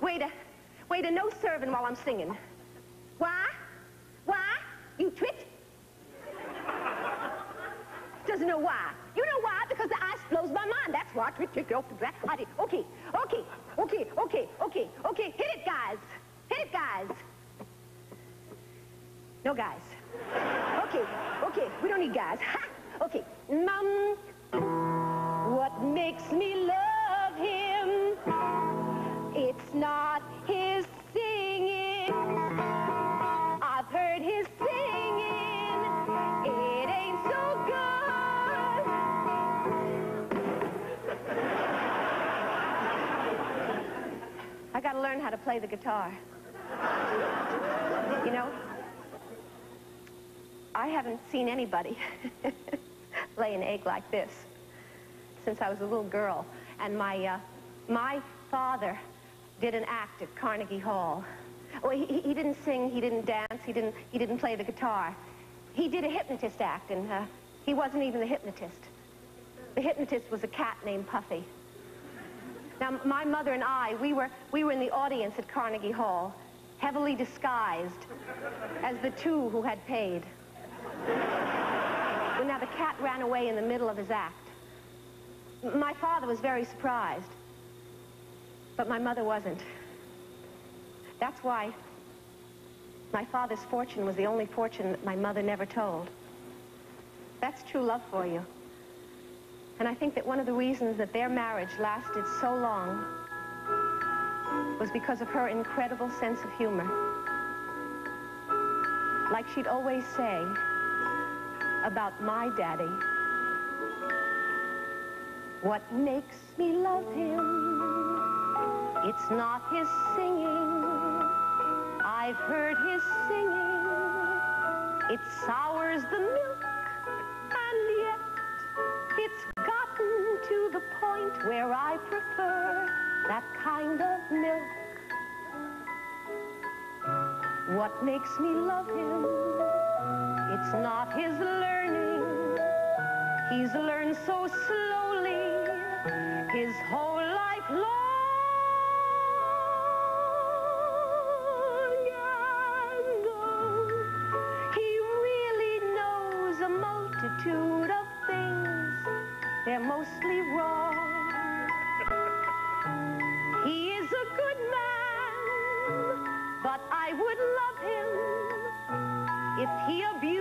Waiter, waiter, no serving while I'm singing. Why? Why? You twit doesn't know why. You know why? Because the ice blows my mind. That's why. Twit, twit, twit, twit, twit. Okay, okay, okay, okay, okay, okay. Hit it, guys. Hit it, guys. No guys. Okay, okay. We don't need guys. Ha! Okay. Mum, what makes me love how to play the guitar. You know, I haven't seen anybody lay an egg like this since I was a little girl. And my, uh, my father did an act at Carnegie Hall. Well, he, he didn't sing, he didn't dance, he didn't, he didn't play the guitar. He did a hypnotist act, and uh, he wasn't even the hypnotist. The hypnotist was a cat named Puffy. Now, my mother and I, we were, we were in the audience at Carnegie Hall, heavily disguised as the two who had paid. Well, now, the cat ran away in the middle of his act. My father was very surprised, but my mother wasn't. That's why my father's fortune was the only fortune that my mother never told. That's true love for you. And I think that one of the reasons that their marriage lasted so long was because of her incredible sense of humor. Like she'd always say about my daddy, what makes me love him? It's not his singing. I've heard his singing. It sours the milk, to the point where I prefer that kind of milk. What makes me love him? It's not his learning. He's learned so slowly his whole life long. Is he abused.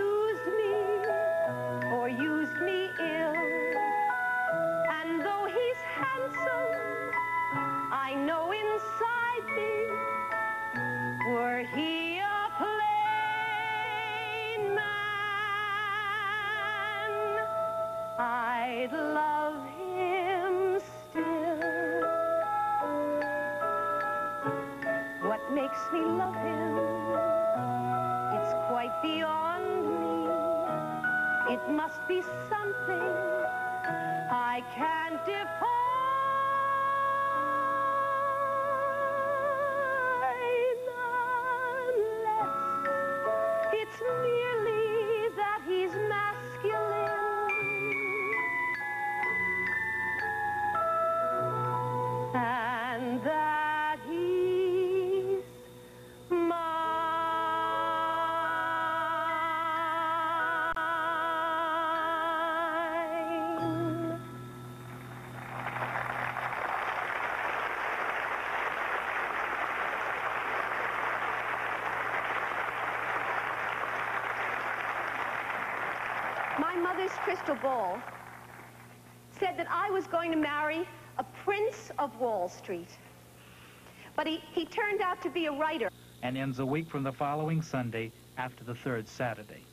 Mother's crystal ball said that I was going to marry a prince of Wall Street. But he, he turned out to be a writer. And ends a week from the following Sunday after the third Saturday.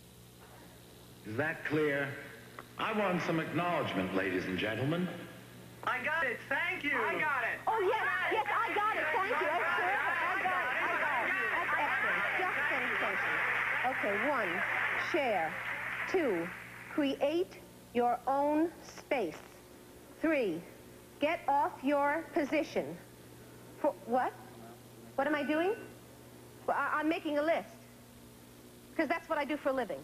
Is that clear? I want some acknowledgement, ladies and gentlemen. I got it. Thank you. I got it. Oh, yes, yes, I got it. Thank you. That's terrific. I got it. I got it. That's excellent. Just sensation. Okay, one, share. Two, create your own space. Three, get off your position. Four, what? What am I doing? Well, I, I'm making a list. Because that's what I do for a living.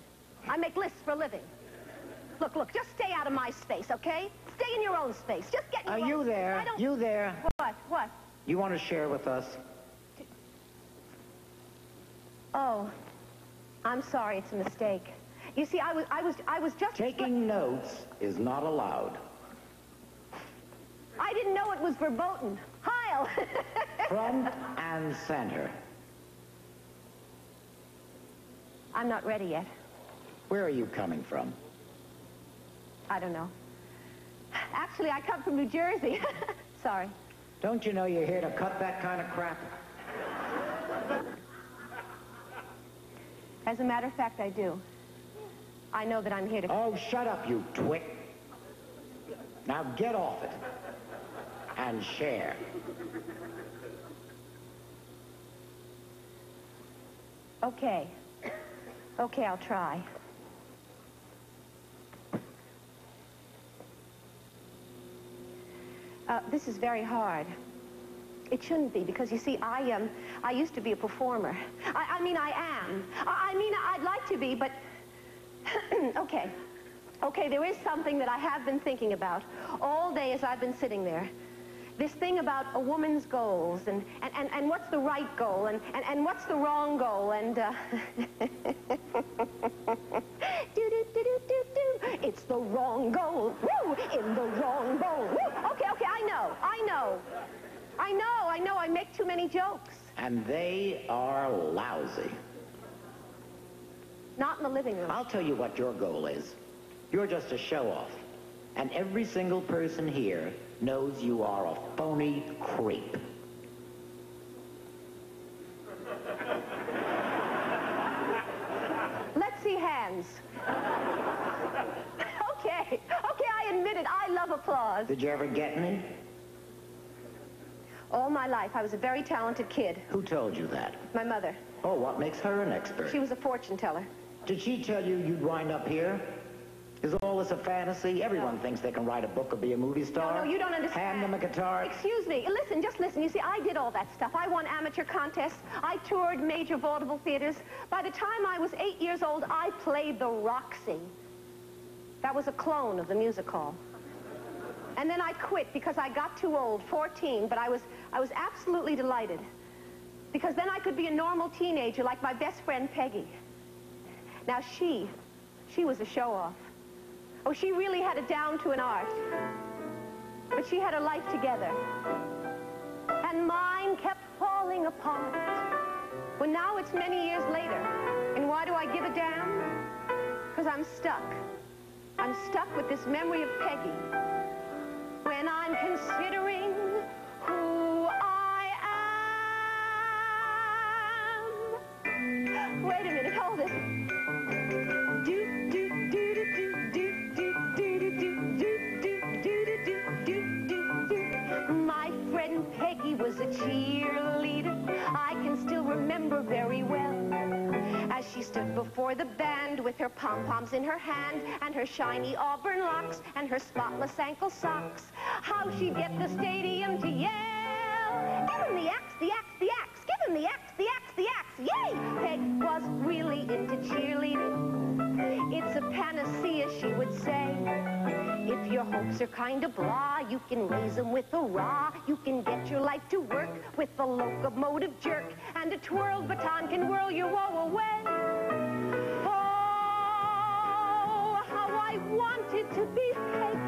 I make lists for a living. Look, look, just stay out of my space, okay? Stay in your own space. Just get in Are you there? I don't... You there? What? What? You want to share with us? Oh, I'm sorry. It's a mistake. You see, I was, I was, I was just... Taking notes is not allowed. I didn't know it was verboten. Heil! Front and center. I'm not ready yet. Where are you coming from? I don't know. Actually, I come from New Jersey. Sorry. Don't you know you're here to cut that kind of crap? As a matter of fact, I do. I know that I'm here to... Oh, shut up, you twit. Now get off it. And share. Okay. Okay, I'll try. Uh, this is very hard. It shouldn't be because you see, I um, I used to be a performer. I, I mean, I am. I, I mean, I'd like to be, but okay, okay. There is something that I have been thinking about all day as I've been sitting there. This thing about a woman's goals and and, and, and what's the right goal and, and, and what's the wrong goal and. Uh, do, do, do, do, do, do. It's the wrong goal. Woo! In the wrong goal. Woo! Okay, okay, I know. I know. I know, I know. I make too many jokes. And they are lousy. Not in the living room. I'll tell you what your goal is. You're just a show-off. And every single person here knows you are a phony creep. Let's see hands. okay, okay, I admit it. I love applause. Did you ever get any? All my life, I was a very talented kid. Who told you that? My mother. Oh, what makes her an expert? She was a fortune teller. Did she tell you you'd wind up here? Is all this a fantasy? Everyone thinks they can write a book or be a movie star. No, no, you don't understand. Hand them a guitar. Excuse me. Listen, just listen. You see, I did all that stuff. I won amateur contests. I toured major vaudeville theaters. By the time I was eight years old, I played the Roxy. That was a clone of the music hall. And then I quit because I got too old, 14, but I was, I was absolutely delighted. Because then I could be a normal teenager like my best friend Peggy. Now she, she was a show-off. Oh, she really had it down to an art. But she had her life together. And mine kept falling apart. Well, now it's many years later. And why do I give a damn? Because I'm stuck. I'm stuck with this memory of Peggy. When I'm considering who I am. Wait a minute, hold it. Was a cheerleader. I can still remember very well. As she stood before the band with her pom-poms in her hand and her shiny auburn locks and her spotless ankle socks, how she'd get the stadium to yell, give him the axe, the axe, the axe, give him the axe, the axe, the axe, yay! Peg was really into cheerleading. It's a panacea, she would say. Your hopes are kind of blah, you can raise them with a rah. You can get your life to work with a locomotive jerk, and a twirled baton can whirl your woe away. Oh, how I wanted to be.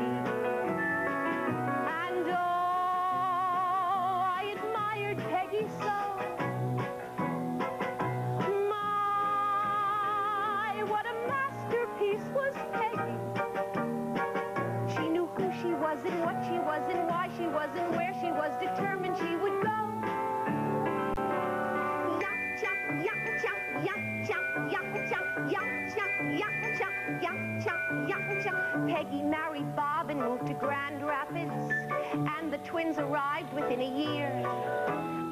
Peggy married Bob and moved to Grand Rapids, and the twins arrived within a year.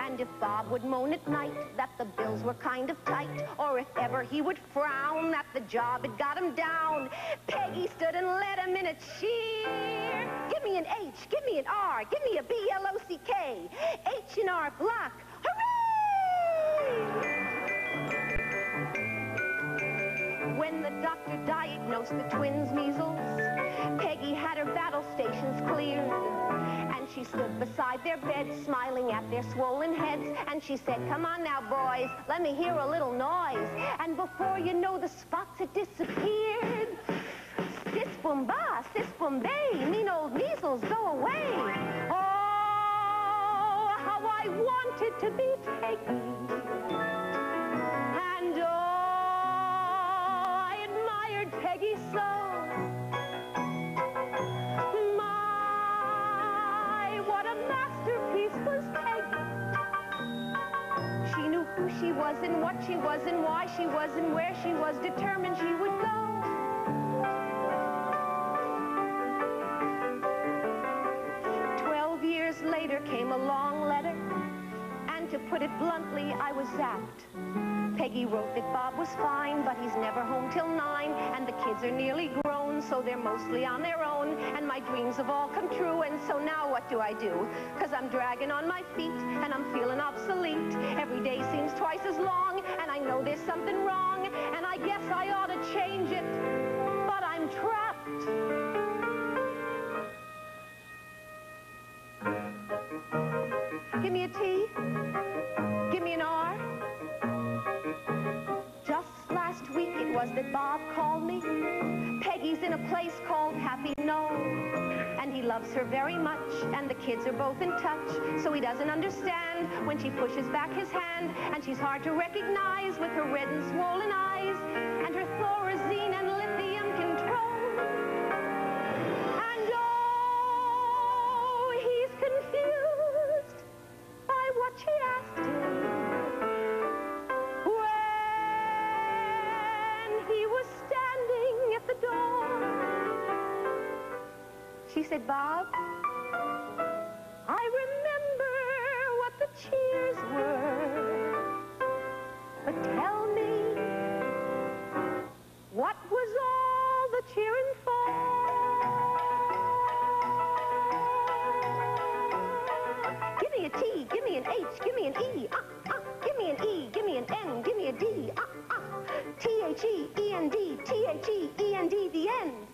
And if Bob would moan at night that the bills were kind of tight, or if ever he would frown that the job had got him down, Peggy stood and led him in a cheer. Give me an H, give me an R, give me a B-L-O-C-K. H and R block. Hooray! When the doctor diagnosed the twins' measles, Peggy had her battle stations cleared. And she stood beside their bed, smiling at their swollen heads. And she said, come on now, boys, let me hear a little noise. And before you know the spots had disappeared. Sis boom ba, sis boom bay, mean old measles, go away. Oh, how I wanted to be Peggy. She was and what she was and why she was and where she was determined she would go. Twelve years later came a long letter, and to put it bluntly, I was zapped. Peggy wrote that Bob was fine, but he's never home till nine, and the kids are nearly grown, so they're mostly on their own, and my dreams have all come true, and so now what do I do? Cause I'm dragging on my feet, and I'm feeling obsolete. Every day seems twice as long, and I know there's something wrong, and I guess I ought to change it, but I'm trapped. Give me a T. was that Bob called me. Peggy's in a place called Happy Knoll. And he loves her very much, and the kids are both in touch. So he doesn't understand when she pushes back his hand, and she's hard to recognize with her red and swollen eyes, and her thorazine She said, Bob, I remember what the cheers were, but tell me, what was all the cheering for? Give me a T, give me an H, give me an E, ah, ah, give me an E, give me an N, give me a D, uh, ah, ah, T-H-E-E-N-D, T-H-E-E-N-D, the end.